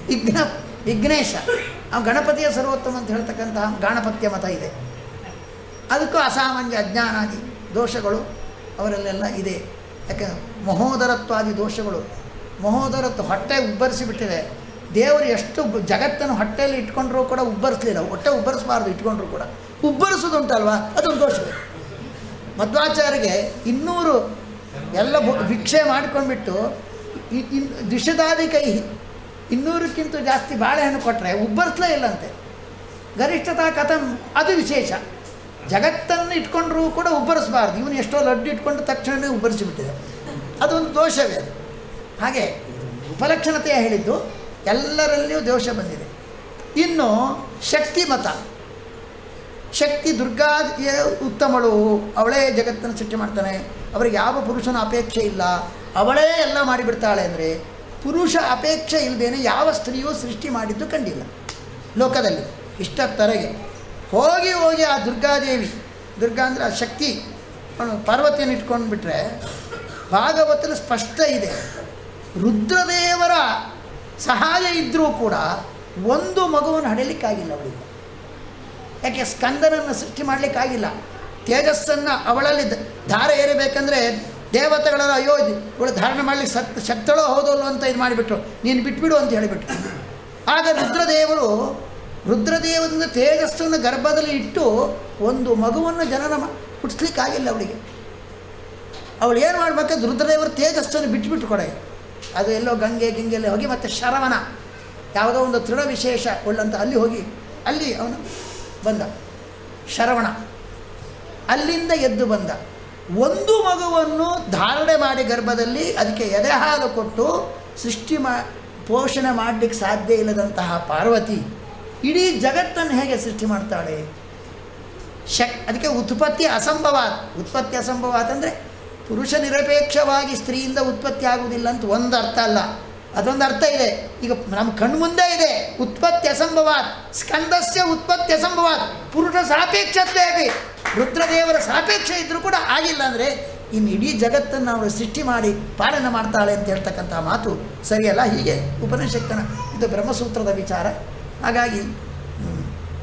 ವಿಘ್ನ ವಿಘ್ನೇಶ ಆ ಗಣಪತಿಯ ಸರ್ವೋತ್ತಮ ಅಂತ ಹೇಳ್ತಕ್ಕಂತಹ ಗಾಣಪತ್ಯ ಮತ ಇದೆ. ಅದಕ್ಕೂ ಅಸಾಮಾನ್ಯ ಅಜ್ಞಾನಾದಿ ದೋಷಗಳು ಅವರಲ್ಲೆಲ್ಲ ಇದೆ. ಯಾಕೆ ಮಹೋದರತ್ವಾದಿ ದೋಷಗಳು ಮಹೋದರತ್ವ ಹೊಟ್ಟೆ ಉಬ್ಬರಿಸಿಬಿಟ್ಟಿದೆ. ದೇವರು ಎಷ್ಟು ಜಗತ್ತನ್ನು ಹೊಟ್ಟೆಯಲ್ಲಿ ಇಟ್ಕೊಂಡ್ರೂ ಕೂಡ ಉಬ್ಬರಿಸಲಿಲ್ಲ. ಹೊಟ್ಟೆ ಉಬ್ಬರಿಸಬಾರ್ದು, ಇಟ್ಕೊಂಡ್ರು ಕೂಡ. ಉಬ್ಬರಿಸೋದುಂಟಲ್ವ ಅದೊಂದು ದೋಷವೇ ಮಧ್ವಾಚಾರ್ಯಗೆ ಇನ್ನೂರು ಎಲ್ಲ ಭಿಕ್ಷೆ ಮಾಡ್ಕೊಂಡ್ಬಿಟ್ಟು ದ್ವಿಷದಾದಿ ಕೈ ಇನ್ನೂರಕ್ಕಿಂತ ಜಾಸ್ತಿ ಬಾಳೆಹಣ್ಣು ಕೊಟ್ಟರೆ ಉಬ್ಬರಿಸಲೇ ಇಲ್ಲಂತೆ. ಗರಿಷ್ಠತಾ ಕಥಂ, ಅದು ವಿಶೇಷ. ಜಗತ್ತನ್ನು ಇಟ್ಕೊಂಡ್ರೂ ಕೂಡ ಉಬ್ಬರಿಸಬಾರ್ದು. ಇವನು ಎಷ್ಟೋ ಲಡ್ಡು ಇಟ್ಕೊಂಡು ತಕ್ಷಣವೇ ಉಬ್ಬರಿಸಿಬಿಟ್ಟಿದೆ. ಅದೊಂದು ದೋಷವೇ ಅದು. ಹಾಗೆ ಉಪಲಕ್ಷಣತೆಯ ಹೇಳಿದ್ದು ಎಲ್ಲರಲ್ಲಿಯೂ ದೋಷ ಬಂದಿದೆ. ಇನ್ನು ಶಕ್ತಿ ಮತ. ಶಕ್ತಿ ದುರ್ಗಾ ಉತ್ತಮಳು, ಅವಳೇ ಜಗತ್ತನ್ನು ಸೃಷ್ಟಿ ಮಾಡ್ತಾನೆ. ಅವರಿಗೆ ಯಾವ ಪುರುಷನ ಅಪೇಕ್ಷೆ ಇಲ್ಲ. ಅವಳೇ ಎಲ್ಲ ಮಾಡಿಬಿಡ್ತಾಳೆ ಅಂದರೆ ಪುರುಷ ಅಪೇಕ್ಷೆ ಇಲ್ಲದೇನೆ ಯಾವ ಸ್ತ್ರೀಯೂ ಸೃಷ್ಟಿ ಮಾಡಿದ್ದು ಕಂಡಿಲ್ಲ. ಲೋಕದಲ್ಲಿ ಇಷ್ಟತ್ತರೆಗೆ ಹೋಗಿ ಹೋಗಿ ಆ ದುರ್ಗಾದೇವಿ, ದುರ್ಗಾ ಅಂದರೆ ಆ ಶಕ್ತಿ ಪಾರ್ವತಿಯನ್ನು ಇಟ್ಕೊಂಡು ಬಿಟ್ಟರೆ ಭಾಗವತಲ್ಲಿ ಸ್ಪಷ್ಟ ಇದೆ. ರುದ್ರದೇವರ ಸಹಾಯ ಇದ್ದರೂ ಕೂಡ ಒಂದು ಮಗುವನ್ನು ಹಡಿಲಿಕ್ಕಾಗಿಲ್ಲ ಅವಳಿಗೆ ಯಾಕೆ ಸ್ಕಂದನನ್ನು ಸೃಷ್ಟಿ ಮಾಡಲಿಕ್ಕಾಗಿಲ್ಲ? ತೇಜಸ್ಸನ್ನು ಅವಳಲ್ಲಿ ಧಾರೆ ಏರಬೇಕಂದ್ರೆ ದೇವತೆಗಳ ಅಯ್ಯೋ ಇವಳು ಧಾರಣೆ ಮಾಡಲಿಕ್ಕೆ ಸತ್, ಶಕ್ತಳೋ ಹೌದಲ್ಲೋ ಅಂತ ಇದು ಮಾಡಿಬಿಟ್ರು. ನೀನು ಬಿಟ್ಬಿಡು ಅಂತ ಹೇಳಿಬಿಟ್ರು. ಆಗ ರುದ್ರದೇವರು ರುದ್ರದೇವದಿಂದ ತೇಜಸ್ಸನ್ನು ಗರ್ಭದಲ್ಲಿ ಇಟ್ಟು ಒಂದು ಮಗುವನ್ನು ಜನನ ಹುಟ್ಟಿಸ್ಲಿಕ್ಕಾಗಿಲ್ಲ ಅವಳಿಗೆ. ಅವಳು ಏನು ಮಾಡಬೇಕಾದ್ರೆ ರುದ್ರದೇವರು ತೇಜಸ್ಸನ್ನು ಬಿಟ್ಟುಬಿಟ್ಟು ಕೊಡೆ ಅದು ಎಲ್ಲೋ ಗಂಗೆ ಗಿಂಗೆಲ್ಲ ಹೋಗಿ ಮತ್ತು ಶರವಣ, ಯಾವುದೋ ಒಂದು ತೃಣ ವಿಶೇಷ ಉಳ್ಳಂತ ಅಲ್ಲಿ ಹೋಗಿ, ಅಲ್ಲಿ ಅವನು ಬಂದ. ಶರವಣ, ಅಲ್ಲಿಂದ ಎದ್ದು ಬಂದ. ಒಂದು ಮಗುವನ್ನು ಧಾರಣೆ ಮಾಡಿ ಗರ್ಭದಲ್ಲಿ ಅದಕ್ಕೆ ಎದೆ ಹಾಲು ಕೊಟ್ಟು ಸೃಷ್ಟಿ ಮಾ, ಪೋಷಣೆ ಮಾಡಲಿಕ್ಕೆ ಸಾಧ್ಯ ಇಲ್ಲದಂತಹ ಪಾರ್ವತಿ ಇಡೀ ಜಗತ್ತನ್ನು ಹೇಗೆ ಸೃಷ್ಟಿ ಮಾಡ್ತಾಳೆ? ಶಕ್, ಅದಕ್ಕೆ ಉತ್ಪತ್ತಿ ಅಸಂಭವ ಉತ್ಪತ್ತಿ ಅಸಂಭವ ಅಂದರೆ ಪುರುಷ ನಿರಪೇಕ್ಷವಾಗಿ ಸ್ತ್ರೀಯಿಂದ ಉತ್ಪತ್ತಿ ಆಗುವುದಿಲ್ಲ ಅಂತ ಒಂದು ಅರ್ಥ ಅಲ್ಲ. ಅದೊಂದು ಅರ್ಥ ಇದೆ. ಈಗ ನಮ್ಮ ಕಣ್ಮುಂದೆ ಇದೆ. ಉತ್ಪತ್ತಿ ಅಸಂಭವಾತ್. ಸ್ಕಂದಸ್ಯ ಉತ್ಪತ್ತಿ ಅಸಂಭವಾತ್. ಪುರುಷ ಸಾಪೇಕ್ಷತೆ ರುದ್ರದೇವರ ಸಾಪೇಕ್ಷ ಇದ್ದರೂ ಕೂಡ ಆಗಿಲ್ಲ ಅಂದರೆ ಇನ್ನು ಇಡೀ ಜಗತ್ತನ್ನು ಅವರು ಸೃಷ್ಟಿ ಮಾಡಿ ಪಾಲನೆ ಮಾಡ್ತಾಳೆ ಅಂತ ಹೇಳ್ತಕ್ಕಂಥ ಮಾತು ಸರಿಯಲ್ಲ? ಹೀಗೆ ಉಪನಿಷತ್ತನ ಇದು ಬ್ರಹ್ಮಸೂತ್ರದ ವಿಚಾರ. ಹಾಗಾಗಿ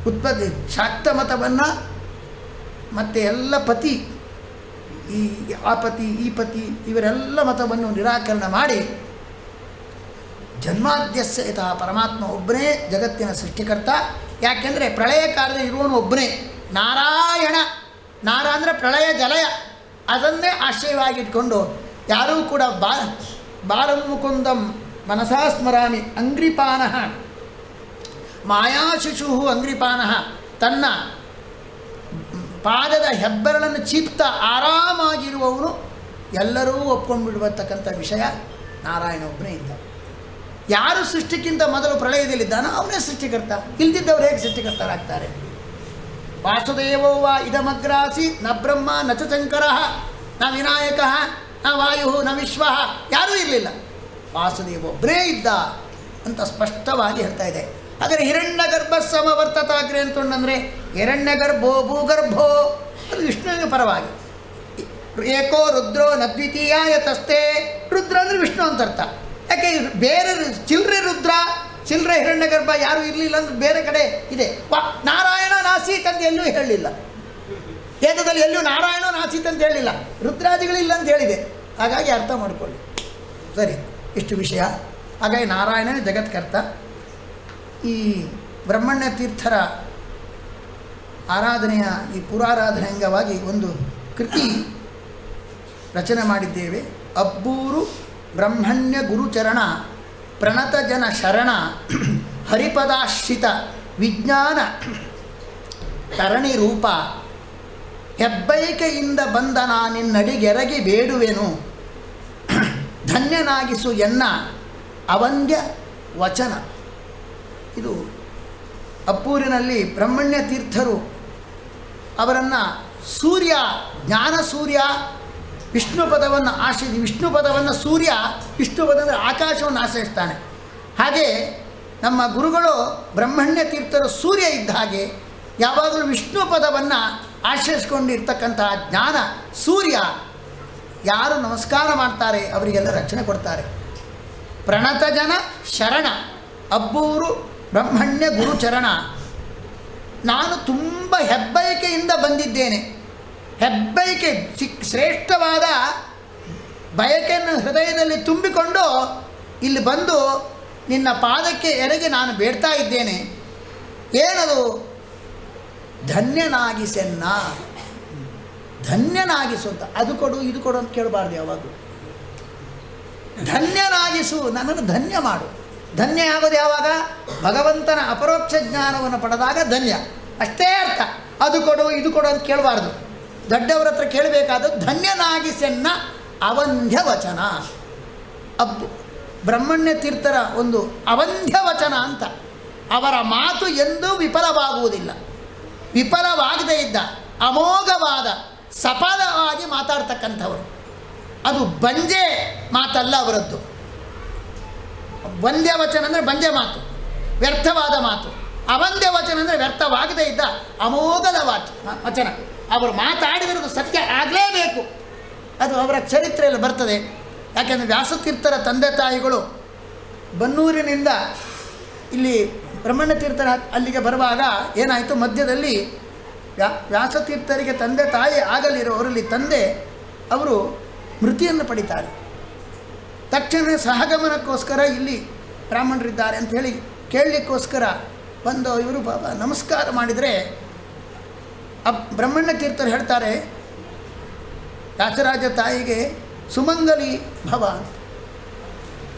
ಉತ್ಪತ್ತಿ ಶಾಕ್ತ ಮತವನ್ನು ಮತ್ತು ಎಲ್ಲ ಪತಿ ಈ ಆಪತಿ ಪತಿ ಈ ಪತಿ ಇವರೆಲ್ಲ ಮತವನ್ನು ನಿರಾಕರಣೆ ಮಾಡಿ ಜನ್ಮಾದ್ಯಸ್ಯ ಇತ ಪರಮಾತ್ಮ ಒಬ್ಬನೇ ಜಗತ್ತಿನ ಸೃಷ್ಟಿಕರ್ತ. ಯಾಕೆಂದರೆ ಪ್ರಳಯ ಕಾಲದಲ್ಲಿ ಇರುವನು ಒಬ್ಬನೇ. ನಾರಾಯಣ. ನಾರ ಅಂದರೆ ಪ್ರಳಯ ಜಲಯ. ಅದನ್ನೇ ಆಶ್ರಯವಾಗಿಟ್ಕೊಂಡು ಯಾರೂ ಕೂಡ ಬಾ ಮುಕುಂದಂ ಮನಸಾ ಸ್ಮರಾಮಿ ಅಂಗ್ರಿಪಾನಃ. ಮಾಯಾಶಿಶು ಅಂಗ್ರಿಪಾನಃ. ತನ್ನ ಪಾದದ ಹೆಬ್ಬೆರಳನ್ನು ಚಿತ್ತ ಆರಾಮಾಗಿರುವವನು ಎಲ್ಲರೂ ಒಪ್ಕೊಂಡ್ಬಿಡ್ಬರ್ತಕ್ಕಂಥ ವಿಷಯ ನಾರಾಯಣ ಒಬ್ಬನೇ ಇದ್ದ. ಯಾರು ಸೃಷ್ಟಿಕ್ಕಿಂತ ಮೊದಲು ಪ್ರಳಯದಲ್ಲಿದ್ದಾನೋ ಅವನೇ ಸೃಷ್ಟಿಕರ್ತ. ಇಲ್ದಿದ್ದವ್ರು ಹೇಗೆ ಸೃಷ್ಟಿಕರ್ತರಾಗ್ತಾರೆ? ವಾಸುದೇವೋವ ಇದಮಗ್ರಾಸಿ, ನ ಬ್ರಹ್ಮ ನ ಚ ನ ವಿನಾಯಕ, ನ ವಾಯು ನ ವಿಶ್ವ, ಯಾರೂ ಇರಲಿಲ್ಲ. ವಾಸುದೇವ ಒಬ್ಬರೇ ಇದ್ದ ಅಂತ ಸ್ಪಷ್ಟವಾಗಿ ಹೇಳ್ತಾ ಇದೆ. ಹಾಗಾದರೆ ಹಿರಣ್ಯ ಗರ್ಭ ಸಮವರ್ತತಾಗ್ರೆ ಅಂತಂದರೆ ಹಿರಣ್ಯ ಗರ್ಭೋ ಭೂಗರ್ಭೋ. ಅದು ವಿಷ್ಣುವಿನ ಪರವಾಗಿ. ಏಕೋ ರುದ್ರೋ ನ ದ್ವಿತೀಯ ತಸ್ತೇ ರುದ್ರ ಅಂದರೆ ವಿಷ್ಣು ಅಂತ ಅರ್ಥ. ಯಾಕೆ ಬೇರೆ ಚಿಲ್ಲರೆ ರುದ್ರ, ಚಿಲ್ರೆ ಹಿರಣ್ಯ ಗರ್ಭ ಯಾರೂ ಇರಲಿಲ್ಲ ಅಂದ್ರೆ ಬೇರೆ ಕಡೆ ಇದೆ. ವಾ, ನಾರಾಯಣ ನಾಸೀತ್ ಅಂತ ಎಲ್ಲೂ ಹೇಳಲಿಲ್ಲ. ವೇದದಲ್ಲಿ ಎಲ್ಲೂ ನಾರಾಯಣ ನಾಸೀತ್ ಅಂತ ಹೇಳಿಲ್ಲ. ರುದ್ರಾದಿಗಳಿಲ್ಲ ಅಂತ ಹೇಳಿದೆ. ಹಾಗಾಗಿ ಅರ್ಥ ಮಾಡಿಕೊಳ್ಳಿ. ಸರಿ, ಇಷ್ಟು ವಿಷಯ. ಹಾಗಾಗಿ ನಾರಾಯಣನೇ ಜಗತ್ಕರ್ತ. ಈ ಬ್ರಹ್ಮಣ್ಯ ತೀರ್ಥರ ಆರಾಧನೆಯ, ಈ ಪುರಾರಾಧನೆ ಅಂಗವಾಗಿ ಒಂದು ಕೃತಿ ರಚನೆ ಮಾಡಿದ್ದೇವೆ. ಅಬ್ಬೂರು ಬ್ರಹ್ಮಣ್ಯ ಗುರುಚರಣ, ಪ್ರಣತ ಜನ ಶರಣ, ಹರಿಪದಾಶ್ರಿತ ವಿಜ್ಞಾನ ತರಣಿ ರೂಪ ಹೆಬ್ಬೈಕೆಯಿಂದ ಬಂದ ನಾನಿನ್ನಡಿಗೆರಗಿ ಬೇಡುವೆನು. ಧನ್ಯನಾಗಿಸು ಎನ್ನ ಅವಂದ್ಯ ವಚನ. ಇದು ಅಪ್ಪೂರಿನಲ್ಲಿ ಬ್ರಹ್ಮಣ್ಯ ತೀರ್ಥರು ಅವರನ್ನು ಸೂರ್ಯ, ಜ್ಞಾನ ಸೂರ್ಯ, ವಿಷ್ಣು ಪದವನ್ನು ಆಶ್ರಯ ವಿಷ್ಣು ಪದವನ್ನು ಸೂರ್ಯ, ವಿಷ್ಣು ಪದ ಅಂದರೆ ಆಕಾಶವನ್ನು ಆಶ್ರಯಿಸ್ತಾನೆ. ಹಾಗೆ ನಮ್ಮ ಗುರುಗಳು ಬ್ರಹ್ಮಣ್ಯ ತೀರ್ಥರು ಸೂರ್ಯ ಇದ್ದ ಹಾಗೆ ಯಾವಾಗಲೂ ವಿಷ್ಣು ಪದವನ್ನು ಆಶ್ರಯಿಸ್ಕೊಂಡಿರ್ತಕ್ಕಂತಹ ಜ್ಞಾನ ಸೂರ್ಯ ಯಾರು ನಮಸ್ಕಾರ ಮಾಡ್ತಾರೆ ಅವರಿಗೆಲ್ಲ ರಕ್ಷಣೆ ಕೊಡ್ತಾರೆ. ಪ್ರಣತ ಜನ ಶರಣ, ಅಬ್ಬೂರು ಬ್ರಹ್ಮಣ್ಯ ಗುರುಚರಣ. ನಾನು ತುಂಬ ಹೆಬ್ಬಯಕೆಯಿಂದ ಬಂದಿದ್ದೇನೆ. ಹೆಬ್ಬಯಕೆ ಸಿಕ್ ಶ್ರೇಷ್ಠವಾದ ಬಯಕೆಯನ್ನು ಹೃದಯದಲ್ಲಿ ತುಂಬಿಕೊಂಡು ಇಲ್ಲಿ ಬಂದು ನಿನ್ನ ಪಾದಕ್ಕೆ ಎರಗಿ ನಾನು ಬೇಡ್ತಾ ಇದ್ದೇನೆ. ಏನದು? ಧನ್ಯನಾಗಿಸೆನ್ನ ಧನ್ಯನಾಗಿಸು ಅಂತ ಅದು ಕೊಡು, ಇದು ಕೊಡು ಅಂತ ಕೇಳಬಾರ್ದು ಯಾವಾಗಲೂ. ಧನ್ಯನಾಗಿಸು ನನ್ನನ್ನು ಧನ್ಯ ಮಾಡು. ಧನ್ಯ ಆಗೋದು ಯಾವಾಗ? ಭಗವಂತನ ಅಪರೋಕ್ಷ ಜ್ಞಾನವನ್ನು ಪಡೆದಾಗ ಧನ್ಯ. ಅಷ್ಟೇ ಅರ್ಥ. ಅದು ಕೊಡು, ಇದು ಕೊಡು ಅಂತ ಕೇಳಬಾರ್ದು. ದೊಡ್ಡವರ ಹತ್ರ ಕೇಳಬೇಕಾದದ್ದು ಧನ್ಯನಾಗಿಸೆನ್ನ ಅವಂಧ್ಯ ವಚನ. ಅಬ್ಬು ಬ್ರಹ್ಮಣ್ಯ ತೀರ್ಥರ ಒಂದು ಅವಂಧ್ಯ ವಚನ ಅಂತ. ಅವರ ಮಾತು ಎಂದೂ ವಿಫಲವಾಗುವುದಿಲ್ಲ. ವಿಫಲವಾಗದೇ ಇದ್ದ, ಅಮೋಘವಾದ ಸಫಲವಾಗಿ ಮಾತಾಡ್ತಕ್ಕಂಥವರು. ಅದು ಬಂಜೆ ಮಾತಲ್ಲ ಅವರದ್ದು. ವಂದ್ಯ ವಚನ ಅಂದರೆ ಬಂದೇ ಮಾತು, ವ್ಯರ್ಥವಾದ ಮಾತು. ಅವಂದ್ಯ ವಚನ ಅಂದರೆ ವ್ಯರ್ಥವಾಗದೇ ಇದ್ದ ಅಮೋಘದ ವಾಚ ವಚನ. ಅವರು ಮಾತಾಡಿದಿರೋದು ಸತ್ಯ ಆಗಲೇಬೇಕು. ಅದು ಅವರ ಚರಿತ್ರೆಯಲ್ಲಿ ಬರ್ತದೆ. ಯಾಕೆಂದರೆ ವ್ಯಾಸತೀರ್ಥರ ತಂದೆ ತಾಯಿಗಳು ಬನ್ನೂರಿನಿಂದ ಇಲ್ಲಿ ಬ್ರಹ್ಮಣ್ಯ ತೀರ್ಥರ ಅಲ್ಲಿಗೆ ಬರುವಾಗ ಏನಾಯಿತು? ಮಧ್ಯದಲ್ಲಿ ವ್ಯಾ, ವ್ಯಾಸತೀರ್ಥರಿಗೆ ತಂದೆ ತಾಯಿ ಆಗಲಿರೋ, ಅವರಲ್ಲಿ ತಂದೆ ಅವರು ಮೃತಿಯನ್ನು ಪಡಿತಾರೆ. ತಕ್ಷಣ ಸಹಗಮನಕ್ಕೋಸ್ಕರ ಇಲ್ಲಿ ಬ್ರಾಹ್ಮಣರಿದ್ದಾರೆ ಅಂತ ಹೇಳಿ ಕೇಳಲಿಕ್ಕೋಸ್ಕರ ಬಂದು ಇವರು ಬಾಬಾ ನಮಸ್ಕಾರ ಮಾಡಿದರೆ ಅಬ್ ಬ್ರಹ್ಮಣ್ಯ ಕೀರ್ತರು ಹೇಳ್ತಾರೆ, ರಾಜರಾಜ ತಾಯಿಗೆ ಸುಮಂಗಲಿ ಭವ ಅಂತ.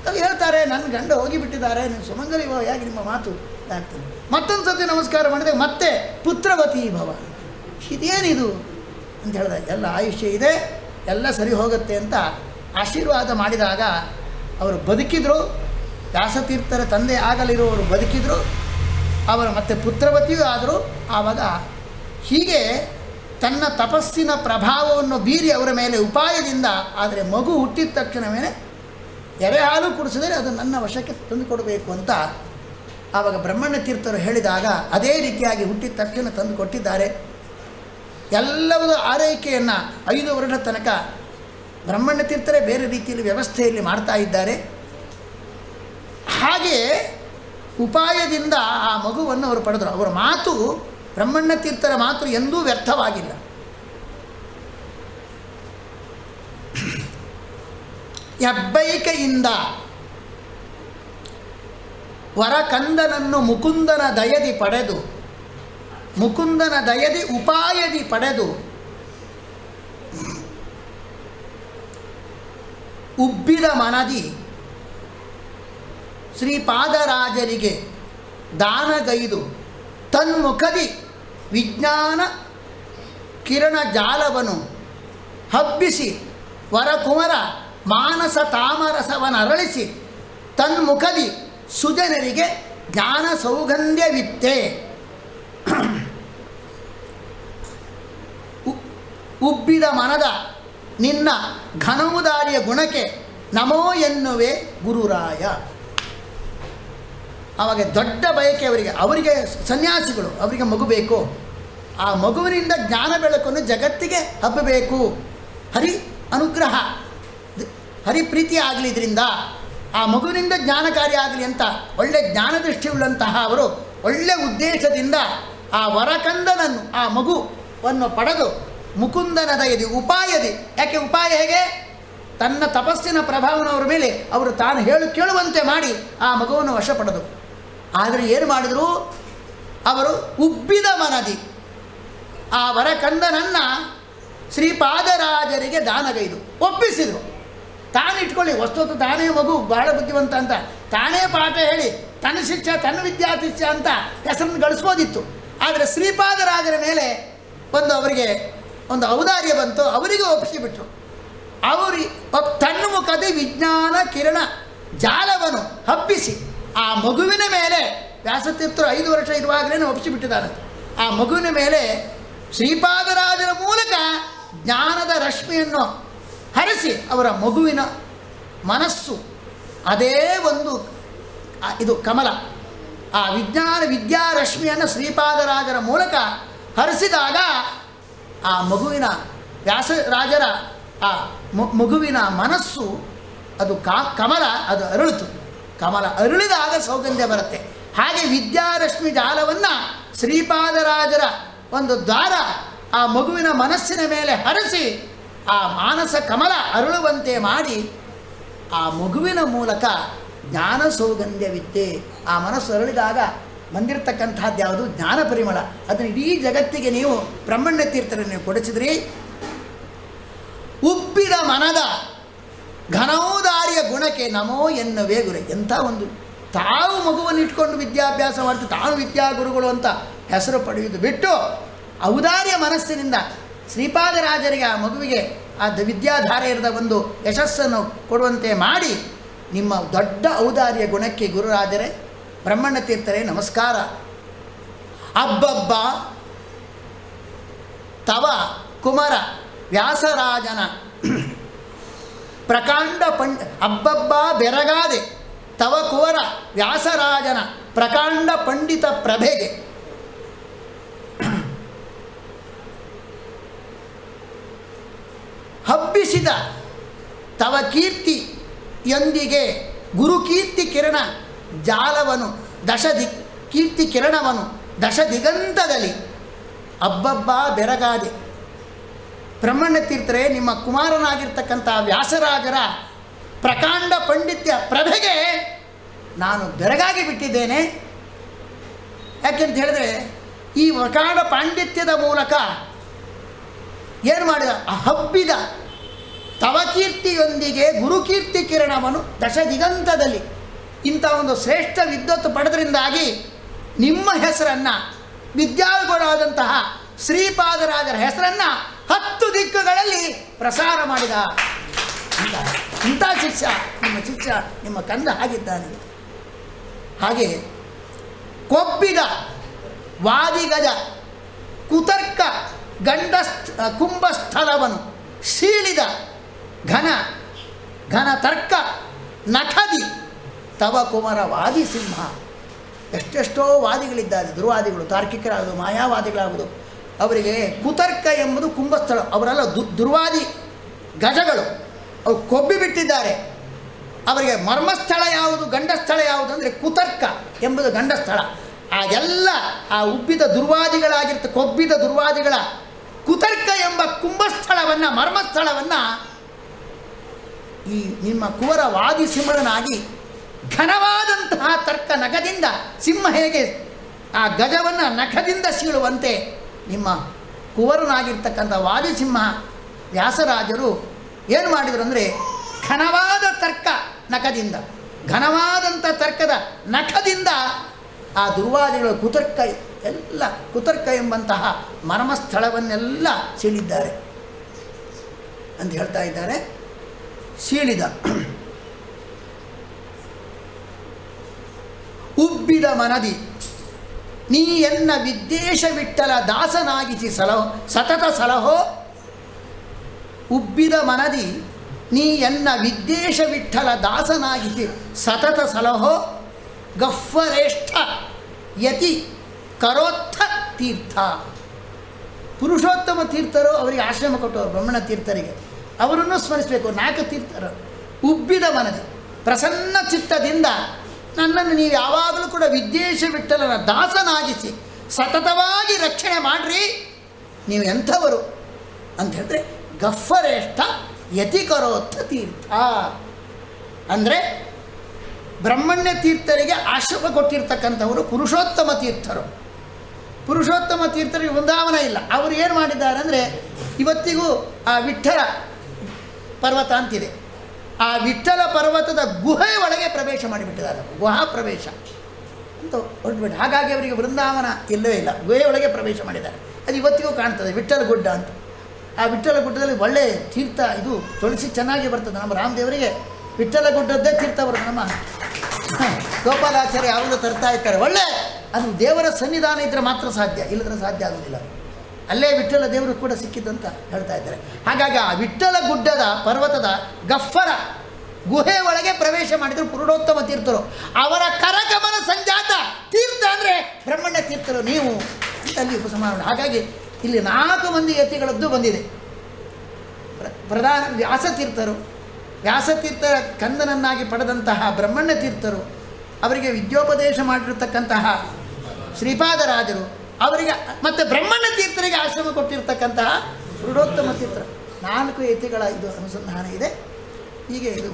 ಅದು ಹೇಳ್ತಾರೆ ನನ್ನ ಗಂಡ ಹೋಗಿಬಿಟ್ಟಿದ್ದಾರೆ ನೀವು ಸುಮಂಗಲಿ ಭವ, ಹೇಗೆ ನಿಮ್ಮ ಮಾತು ಆಗ್ತದೆ? ಮತ್ತೊಂದು ಸತಿ ನಮಸ್ಕಾರ ಮಾಡಿದೆ ಮತ್ತೆ ಪುತ್ರವತಿ ಭವ ಇದೇನಿದು ಅಂತ ಹೇಳಿದಾಗ ಎಲ್ಲ ಆಯುಷ್ಯ ಇದೆ, ಎಲ್ಲ ಸರಿ ಹೋಗುತ್ತೆ ಅಂತ ಆಶೀರ್ವಾದ ಮಾಡಿದಾಗ ಅವರು ಬದುಕಿದ್ರು ವ್ಯಾಸತೀರ್ಥರ ತಂದೆ ಆಗಲಿರುವವರು ಬದುಕಿದ್ರು, ಅವರು ಮತ್ತೆ ಪುತ್ರವತಿಯೂ ಆದರು. ಆವಾಗ ಹೀಗೆ ತನ್ನ ತಪಸ್ಸಿನ ಪ್ರಭಾವವನ್ನು ಬೀರಿ ಅವರ ಮೇಲೆ ಉಪಾಯದಿಂದ, ಆದರೆ ಮಗು ಹುಟ್ಟಿದ ತಕ್ಷಣವೇ ಎರೆ ಹಾಲು ಕುಡಿಸಿದರೆ ಅದು ನನ್ನ ವಶಕ್ಕೆ ತಂದುಕೊಡಬೇಕು ಅಂತ ಆವಾಗ ಬ್ರಹ್ಮಣ್ಯ ತೀರ್ಥರು ಹೇಳಿದಾಗ ಅದೇ ರೀತಿಯಾಗಿ ಹುಟ್ಟಿದ ತಕ್ಷಣ ತಂದು ಕೊಟ್ಟಿದ್ದಾರೆ. ಎಲ್ಲವೂ ಆರೈಕೆಯನ್ನು ಐದು ವರ್ಷ ತನಕ ಬ್ರಹ್ಮಣ್ಯ ತೀರ್ಥರೇ ಬೇರೆ ರೀತಿಯಲ್ಲಿ ವ್ಯವಸ್ಥೆಯಲ್ಲಿ ಮಾಡ್ತಾ ಇದ್ದಾರೆ. ಹಾಗೆ ಉಪಾಯದಿಂದ ಆ ಮಗುವನ್ನು ಅವರು ಪಡೆದರು. ಅವರ ಮಾತು ಬ್ರಹ್ಮಣ್ಯ ತೀರ್ಥರ ಮಾತು ಎಂದೂ ವ್ಯರ್ಥವಾಗಿಲ್ಲ. ಹೆಬ್ಬೈಕೆಯಿಂದ ವರಕಂದನನ್ನು ಮುಕುಂದನ ದಯದಿ ಪಡೆದು, ಮುಕುಂದನ ದಯದಿ ಉಪಾಯದಿ ಪಡೆದು ಉಬ್ಬಿದ ಮನದಿ ಶ್ರೀಪಾದರಾಜರಿಗೆ ದಾನಗೈದು ತನ್ಮುಖದಿ ವಿಜ್ಞಾನ ಕಿರಣ ಜಾಲವನ್ನು ಹಬ್ಬಿಸಿ ವರಕುಮರ ಮಾನಸ ತಾಮರಸವನ್ನು ಅರಳಿಸಿ ತನ್ಮುಖದಿ ಸುಜನರಿಗೆ ಜ್ಞಾನ ಸೌಗಂಧ್ಯವಿತ್ತೆ. ಉಬ್ಬಿದ ಮನದ ನಿನ್ನ ಘನವುದಾರಿಯ ಗುಣಕ್ಕೆ ನಮೋ ಎನ್ನುವೆ ಗುರುರಾಯ. ಆವಾಗ ದೊಡ್ಡ ಬಯಕೆ ಅವರಿಗೆ ಅವರಿಗೆ ಸನ್ಯಾಸಿಗಳು, ಅವರಿಗೆ ಮಗು ಬೇಕು. ಆ ಮಗುವಿನಿಂದ ಜ್ಞಾನ ಬೆಳಕನ್ನು ಜಗತ್ತಿಗೆ ಹಬ್ಬಬೇಕು. ಹರಿ ಅನುಗ್ರಹ, ಹರಿ ಪ್ರೀತಿ ಆಗಲಿ ಇದರಿಂದ ಆ ಮಗುವಿನಿಂದ ಜ್ಞಾನಕಾರಿ ಆಗಲಿ ಅಂತ ಒಳ್ಳೆ ಜ್ಞಾನದೃಷ್ಟಿಯುಳ್ಳಂತಹ ಅವರು ಒಳ್ಳೆ ಉದ್ದೇಶದಿಂದ ಆ ವರಕಂದನನ್ನು, ಆ ಮಗುವನ್ನು ಪಡೆದು ಮುಕುಂದನ ದಯದಿ ಉಪಾಯದಿ. ಯಾಕೆ ಉಪಾಯ ಹೇಗೆ? ತನ್ನ ತಪಸ್ಸಿನ ಪ್ರಭಾವನವರ ಮೇಲೆ ಅವರು ತಾನು ಹೇಳು ಕೇಳುವಂತೆ ಮಾಡಿ ಆ ಮಗುವನ್ನು ವಶಪಡೆದು ಆದರೆ ಏನು ಮಾಡಿದರು? ಅವರು ಉಬ್ಬಿದ ಮನದಿ. ಆ ವರಕಂದನನ್ನು ಶ್ರೀಪಾದರಾಜರಿಗೆ ದಾನಗೈದು ಒಪ್ಪಿಸಿದರು. ತಾನು ಇಟ್ಕೊಳ್ಳಿ ವಸ್ತುತು ತಾನೇ ಮಗು ಬಹಳ ಬುದ್ಧಿವಂತ ಅಂತ. ತಾನೇ ಪಾಠ ಹೇಳಿ ತನ್ನ ಶಿಕ್ಷೆ ತನ್ನ ವಿದ್ಯಾರ್ಥಿಷ್ಯ ಅಂತ ಹೆಸರನ್ನು ಗಳಿಸ್ಬೋದಿತ್ತು. ಆದರೆ ಶ್ರೀಪಾದರಾಜರ ಮೇಲೆ ಒಂದು ಅವರಿಗೆ ಒಂದು ಔದಾರ್ಯ ಬಂತು, ಅವರಿಗೆ ಒಪ್ಪಿಸಿಬಿಟ್ರು ಅವರು ತನ್ನ ಮುಖದ ವಿಜ್ಞಾನ ಕಿರಣ ಜಾಲವನ್ನು ಹಬ್ಬಿಸಿ ಆ ಮಗುವಿನ ಮೇಲೆ, ವ್ಯಾಸತೀರ್ಥರು ಐದು ವರ್ಷ ಇರುವಾಗಲೇ ಒಪ್ಪಿಸಿಬಿಟ್ಟಿದ್ದಾರೆ ಆ ಮಗುವಿನ ಮೇಲೆ ಶ್ರೀಪಾದರಾಜರ ಮೂಲಕ ಜ್ಞಾನದ ರಶ್ಮಿಯನ್ನು ಹರಿಸಿ ಅವರ ಮಗುವಿನ ಮನಸ್ಸು ಅದೇ ಒಂದು ಇದು ಕಮಲ. ಆ ವಿಜ್ಞಾನ ವಿದ್ಯಾರಶ್ಮಿಯನ್ನು ಶ್ರೀಪಾದರಾಜರ ಮೂಲಕ ಹರಿಸಿದಾಗ ಆ ಮಗುವಿನ ವ್ಯಾಸರಾಜರ ಆ ಮಗುವಿನ ಮನಸ್ಸು, ಅದು ಕಾ ಕಮಲ, ಅದು ಅರಳಿತು. ಕಮಲ ಅರಳಿದಾಗ ಸೌಗಂಧ್ಯ ಬರುತ್ತೆ. ಹಾಗೆ ವಿದ್ಯಾರಶ್ಮಿ ಜಾಲವನ್ನು ಶ್ರೀಪಾದರಾಜರ ಒಂದು ದ್ವಾರ ಆ ಮಗುವಿನ ಮನಸ್ಸಿನ ಮೇಲೆ ಹರಸಿ ಆ ಮಾನಸ ಕಮಲ ಅರಳುವಂತೆ ಮಾಡಿ ಆ ಮಗುವಿನ ಮೂಲಕ ಜ್ಞಾನ ಸೌಗಂಧ್ಯವಿದ್ದೆ ಆ ಮನಸ್ಸು ಅರಳಿದಾಗ ಬಂದಿರತಕ್ಕಂಥದ್ದು ಯಾವುದು? ಜ್ಞಾನ ಪರಿಮಳ. ಅದನ್ನು ಇಡೀ ಜಗತ್ತಿಗೆ ನೀವು ಬ್ರಹ್ಮಣ್ಯ ತೀರ್ಥರನ್ನು ನೀವು ಕೊಡಿಸಿದ್ರಿ. ಉಪ್ಪಿದ ಮನದ ಘನೋದಾರಿಯ ಗುಣಕ್ಕೆ ನಮೋ ಎನ್ನುವೇ ಗುರು. ಎಂಥ ಒಂದು ತಾವು ಮಗುವನ್ನು ಇಟ್ಕೊಂಡು ವಿದ್ಯಾಭ್ಯಾಸ ಮಾಡ್ತು ತಾವು ವಿದ್ಯಾಗುರುಗಳು ಅಂತ ಹೆಸರು ಪಡೆಯುವುದು ಬಿಟ್ಟು ಔದಾರ್ಯ ಮನಸ್ಸಿನಿಂದ ಶ್ರೀಪಾದರಾಜರಿಗೆ ಆ ಮಗುವಿಗೆ ಆ ದ- ವಿದ್ಯಾಧಾರೆಯರದ ಒಂದು ಯಶಸ್ಸನ್ನು ಕೊಡುವಂತೆ ಮಾಡಿ ನಿಮ್ಮ ದೊಡ್ಡ ಔದಾರ್ಯ ಗುಣಕ್ಕೆ ಗುರುರಾಜರೇ ಬ್ರಹ್ಮಣ್ಯ ತೀರ್ಥರೇ, ನಮಸ್ಕಾರ. ಅಬ್ಬಬ್ಬ, ತವ, ಕುಮಾರ, ವ್ಯಾಸರಾಜನ. ಪ್ರಕಾಂಡ ಪಂಡ, ಅಬ್ಬಬ್ಬ, ಬೆರಗಾದೆ, ತವ, ಕುವರ, ವ್ಯಾಸರಾಜನ, ಪ್ರಕಾಂಡ ಪಂಡಿತ ಪ್ರಭೆಗೆ. ಹಬ್ಬಿಸಿದ ತವ ಕೀರ್ತಿಯೊಂದಿಗೆ ಗುರುಕೀರ್ತಿ ಕಿರಣ ಜಾಲವನು ದಶ ದಿ ಕೀರ್ತಿ ಕಿರಣವನು ದಶ ದಿಗಂತದಲ್ಲಿ ಅಬ್ಬಬ್ಬ ಬೆರಗಾದೆ. ಬ್ರಹ್ಮಣ್ಯ ತೀರ್ಥರೇ, ನಿಮ್ಮ ಕುಮಾರನಾಗಿರ್ತಕ್ಕಂಥ ವ್ಯಾಸರಾಜರ ಪ್ರಕಾಂಡ ಪಂಡಿತ್ಯ ಪ್ರಭೆಗೆ ನಾನು ಬೆರಗಾಗಿ ಬಿಟ್ಟಿದ್ದೇನೆ. ಯಾಕೆಂತ ಹೇಳಿದ್ರೆ ಈ ಪ್ರಕಾಂಡ ಪಾಂಡಿತ್ಯದ ಮೂಲಕ ಏನು ಮಾಡಿದ? ಹಬ್ಬಿದ ತವಕೀರ್ತಿಯೊಂದಿಗೆ ಗುರುಕೀರ್ತಿ ಕಿರಣವನ್ನು ದಶ ದಿಗಂತದಲ್ಲಿ ಇಂಥ ಒಂದು ಶ್ರೇಷ್ಠ ವಿದ್ವತ್ತು ಪಡೆದ್ರಿಂದಾಗಿ ನಿಮ್ಮ ಹೆಸರನ್ನು ವಿದ್ಯಾಗುಣವಾದಂತಹ ಶ್ರೀಪಾದರಾಜರ ಹೆಸರನ್ನು ಹತ್ತು ದಿಕ್ಕುಗಳಲ್ಲಿ ಪ್ರಸಾರ ಮಾಡಿದ ಇಂಥ ಇಂಥ ಶಿಷ್ಯ, ನಿಮ್ಮ ಶಿಷ್ಯ ನಿಮ್ಮ ಕಂದ ಆಗಿದ್ದಾನೆ ಹಾಗೆ ಕೊಬ್ಬಿದ ವಾದಿಗಜ, ಕುತರ್ಕ, ಗಂಡಸ್ಥ, ಕುಂಭಸ್ಥಳವನು ಶೀಳಿದ ಘನ ಘನ ತರ್ಕ ನಖದಿ ತವ ಕುಮಾರ ವಾದಿ ಸಿಂಹ. ಎಷ್ಟೆಷ್ಟೋ ವಾದಿಗಳಿದ್ದಾರೆ, ದುರ್ವಾದಿಗಳು ತಾರ್ಕಿಕರಾಗೋದು ಮಾಯಾವಾದಿಗಳಾಗೋದು ಅವರಿಗೆ ಕುತರ್ಕ ಎಂಬುದು ಕುಂಭಸ್ಥಳ, ಅವರೆಲ್ಲ ದು, ದುರ್ವಾದಿ ಗಜಗಳು. ಅವು ಕೊಬ್ಬಿ ಬಿಟ್ಟಿದ್ದಾರೆ. ಅವರಿಗೆ ಮರ್ಮಸ್ಥಳ ಯಾವುದು, ಗಂಡಸ್ಥಳ ಯಾವುದು ಅಂದರೆ ಕುತರ್ಕ ಎಂಬುದು ಗಂಡಸ್ಥಳ. ಆ ಎಲ್ಲ, ಆ ಉಬ್ಬಿದ ದುರ್ವಾದಿಗಳಾಗಿರ್ತ, ಕೊಬ್ಬಿದ ದುರ್ವಾದಿಗಳ ಕುತರ್ಕ ಎಂಬ ಕುಂಭಸ್ಥಳವನ್ನು, ಮರ್ಮಸ್ಥಳವನ್ನು ಈ ನಿಮ್ಮ ಕುವರ ವಾದಿ ಸಿಂಹನಾಗಿ ಘನವಾದಂತಹ ತರ್ಕ ನಖದಿಂದ ಸಿಂಹ ಹೇಗೆ ಆ ಗಜವನ್ನು ನಖದಿಂದ ಸೀಳುವಂತೆ ನಿಮ್ಮ ಕುವರನಾಗಿರ್ತಕ್ಕಂಥ ವಾದಿಸಿಂಹ ವ್ಯಾಸರಾಜರು ಏನು ಮಾಡಿದರು ಅಂದರೆ ಘನವಾದ ತರ್ಕ ನಖದಿಂದ ಘನವಾದಂಥ ತರ್ಕದ ನಖದಿಂದ ಆ ದುರ್ವಾದಿಗಳ ಕುತರ್ಕ ಎಲ್ಲ, ಕುತರ್ಕ ಎಂಬಂತಹ ಮರ್ಮಸ್ಥಳವನ್ನೆಲ್ಲ ಸೀಳಿದ್ದಾರೆ ಅಂತ ಹೇಳ್ತಾ ಇದ್ದಾರೆ. ಸೀಳಿದ ಉಬ್ಬಿದ ಮನದಿ. ನೀ ಎನ್ನ ವಿದ್ವೇಷ ವಿಠಲ ದಾಸನಾಗಿಸಿ ಸಲಹೋ, ಸತತ ಸಲಹೋ? ಉಬ್ಬಿದ ಮನದಿ, ನೀ ಎನ್ನ ವಿದ್ವೇಷ ವಿಠಲ ದಾಸನಾಗಿಸಿ ಸತತ ಸಲಹೋ? ಗಹ್ವರೇಷ್ಠ ಯತಿ ಕರೋತ್ಥ ತೀರ್ಥ. ಪುರುಷೋತ್ತಮ ತೀರ್ಥರು ಅವರಿಗೆ ಆಶ್ರಮ ಕೊಟ್ಟವರು, ಬ್ರಹ್ಮಣ ತೀರ್ಥರಿಗೆ. ಅವರನ್ನು ಸ್ಮರಿಸಬೇಕು, ನಾಲ್ಕು ತೀರ್ಥರು. ಉಬ್ಬಿದ ಮನದಿ, ಪ್ರಸನ್ನ ಚಿತ್ತದಿಂದ ನನ್ನನ್ನು ನೀವು ಯಾವಾಗಲೂ ಕೂಡ ವಿದ್ವೇಷ ವಿಠಲನ ದಾಸನಾಗಿಸಿ ಸತತವಾಗಿ ರಕ್ಷಣೆ ಮಾಡಿರಿ. ನೀವು ಎಂಥವರು ಅಂತ ಹೇಳಿದ್ರೆ ಗಫ್ಫರೇಷ್ಠ ಯತಿಕರೋತ್ಥ ತೀರ್ಥ. ಅಂದರೆ ಬ್ರಹ್ಮಣ್ಯ ತೀರ್ಥರಿಗೆ ಆಶ್ರಮ ಕೊಟ್ಟಿರ್ತಕ್ಕಂಥವರು ಪುರುಷೋತ್ತಮ ತೀರ್ಥರು. ಪುರುಷೋತ್ತಮ ತೀರ್ಥರಿಗೆ ವೃಂದಾವನ ಇಲ್ಲ. ಅವರು ಏನು ಮಾಡಿದ್ದಾರೆ ಅಂದರೆ ಇವತ್ತಿಗೂ ಆ ವಿಠ್ಠಲ ಪರ್ವತ ಅಂತಿದೆ. ಆ ವಿಠಲ ಪರ್ವತದ ಗುಹೆಯ ಒಳಗೆ ಪ್ರವೇಶ ಮಾಡಿಬಿಟ್ಟಿದ್ದಾರೆ. ಗುಹಾ ಪ್ರವೇಶ. ಅಂತ ಹೊರಟುಬಿಟ್ಟು ಹಾಗಾಗಿ ಅವರಿಗೆ ಬೃಂದಾವನ ಇಲ್ಲವೇ ಇಲ್ಲ. ಗುಹೆ ಒಳಗೆ ಪ್ರವೇಶ ಮಾಡಿದ್ದಾರೆ. ಅದು ಇವತ್ತಿಗೂ ಕಾಣ್ತದೆ. ವಿಠಲ ಗುಡ್ಡ ಅಂತ. ಆ ವಿಠಲ ಗುಡ್ಡದಲ್ಲಿ ಒಳ್ಳೆ ತೀರ್ಥ, ಇದು ತುಳಸಿ ಚೆನ್ನಾಗಿ ಬರ್ತದೆ. ನಮ್ಮ ರಾಮದೇವರಿಗೆ ವಿಠಲ ಗುಡ್ಡದ್ದೇ ತೀರ್ಥ ಬರ್ತದೆ ನಮ್ಮ. ಗೋಪಾಲಾಚಾರ್ಯ ಯಾವಾಗಲೂ ತರ್ತಾ ಇರ್ತಾರೆ. ಒಳ್ಳೆ! ಅದು ದೇವರ ಸನ್ನಿಧಾನ ಇದ್ದರೆ ಮಾತ್ರ ಸಾಧ್ಯ. ಇಲ್ಲದ್ರೆ ಸಾಧ್ಯ ಆಗೋದಿಲ್ಲ. ಅಲ್ಲೇ ವಿಠಲ ದೇವರು ಕೂಡ ಸಿಕ್ಕಿದ್ದಂತ ಹೇಳ್ತಾ ಇದ್ದಾರೆ. ಹಾಗಾಗಿ ಆ ವಿಠಲ ಗುಡ್ಡದ ಪರ್ವತದ ಗಫ್ಫರ ಗುಹೆ ಒಳಗೆ ಪ್ರವೇಶ ಮಾಡಿದರು ಪುರುಡೋತ್ತಮ ತೀರ್ಥರು. ಅವರ ಕರಗಮನ ಸಂಜಾತ ತೀರ್ಥ ಅಂದರೆ ಬ್ರಹ್ಮಣ್ಯ ತೀರ್ಥರು, ನೀವು ಅಲ್ಲಿ ಉಪಸಂಹಾರ ಹಾಗಾಗಿ ಇಲ್ಲಿ ನಾಲ್ಕು ಮಂದಿ ಯತಿಗಳದ್ದು ಬಂದಿದೆ. ಪ್ರ- ಪ್ರಧಾನ ವ್ಯಾಸತೀರ್ಥರು ವ್ಯಾಸತೀರ್ಥ ಕಂದನನ್ನಾಗಿ ಪಡೆದಂತಹ ಬ್ರಹ್ಮಣ್ಯ ತೀರ್ಥರು, ಅವರಿಗೆ ವಿದ್ಯೋಪದೇಶ ಮಾಡಿರತಕ್ಕಂತಹ ಶ್ರೀಪಾದರಾಜರು ಅವರಿಗೆ, ಮತ್ತು ಬ್ರಹ್ಮಣ ತೀರ್ಥರಿಗೆ ಆಶ್ರಮ ಕೊಟ್ಟಿರ್ತಕ್ಕಂತಹ ರುಡೋತ್ತಮ ತೀರ್ಥ. ನಾಲ್ಕು ಯತಿಗಳ ಇದು ಅನುಸಂಧಾನ ಇದೆ. ಹೀಗೆ ಇದು.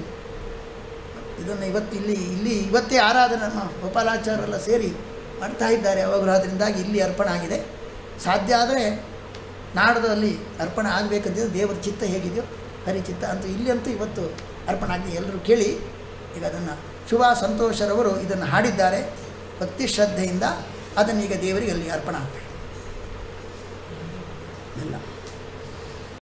ಇದನ್ನು ಇವತ್ತು ಇಲ್ಲಿ ಇಲ್ಲಿ ಇವತ್ತೇ ಆರಾಧನೆ ನಮ್ಮ ಗೋಪಾಲಾಚಾರ್ಯರೆಲ್ಲ ಸೇರಿ ಮಾಡ್ತಾ ಇದ್ದಾರೆ. ಯಾವಾಗಲೂ ಅದರಿಂದಾಗಿ ಇಲ್ಲಿ ಅರ್ಪಣೆ ಆಗಿದೆ. ಸಾಧ್ಯ ಆದರೆ ನಾಡದಲ್ಲಿ ಅರ್ಪಣೆ ಆಗಬೇಕಂತಿದ್ರೆ ದೇವರ ಚಿತ್ತ ಹೇಗಿದೆಯೋ ಹರಿಚಿತ್ತ ಅಂತೂ ಇಲ್ಲಿ ಅಂತೂ ಇವತ್ತು ಅರ್ಪಣೆ ಆಗಿದೆ ಎಲ್ಲರೂ ಕೇಳಿ ಈಗ ಅದನ್ನು ಶುಭ ಸಂತೋಷರವರು ಇದನ್ನು ಹಾಡಿದ್ದಾರೆ. ಭಕ್ತಿ ಶ್ರದ್ಧೆಯಿಂದ ಅದನ್ನು ಈಗ ದೇವರಿಗೆ ಅಲ್ಲಿ ಅರ್ಪಣೆ ಆಗ್ತದೆ ಇಲ್ಲ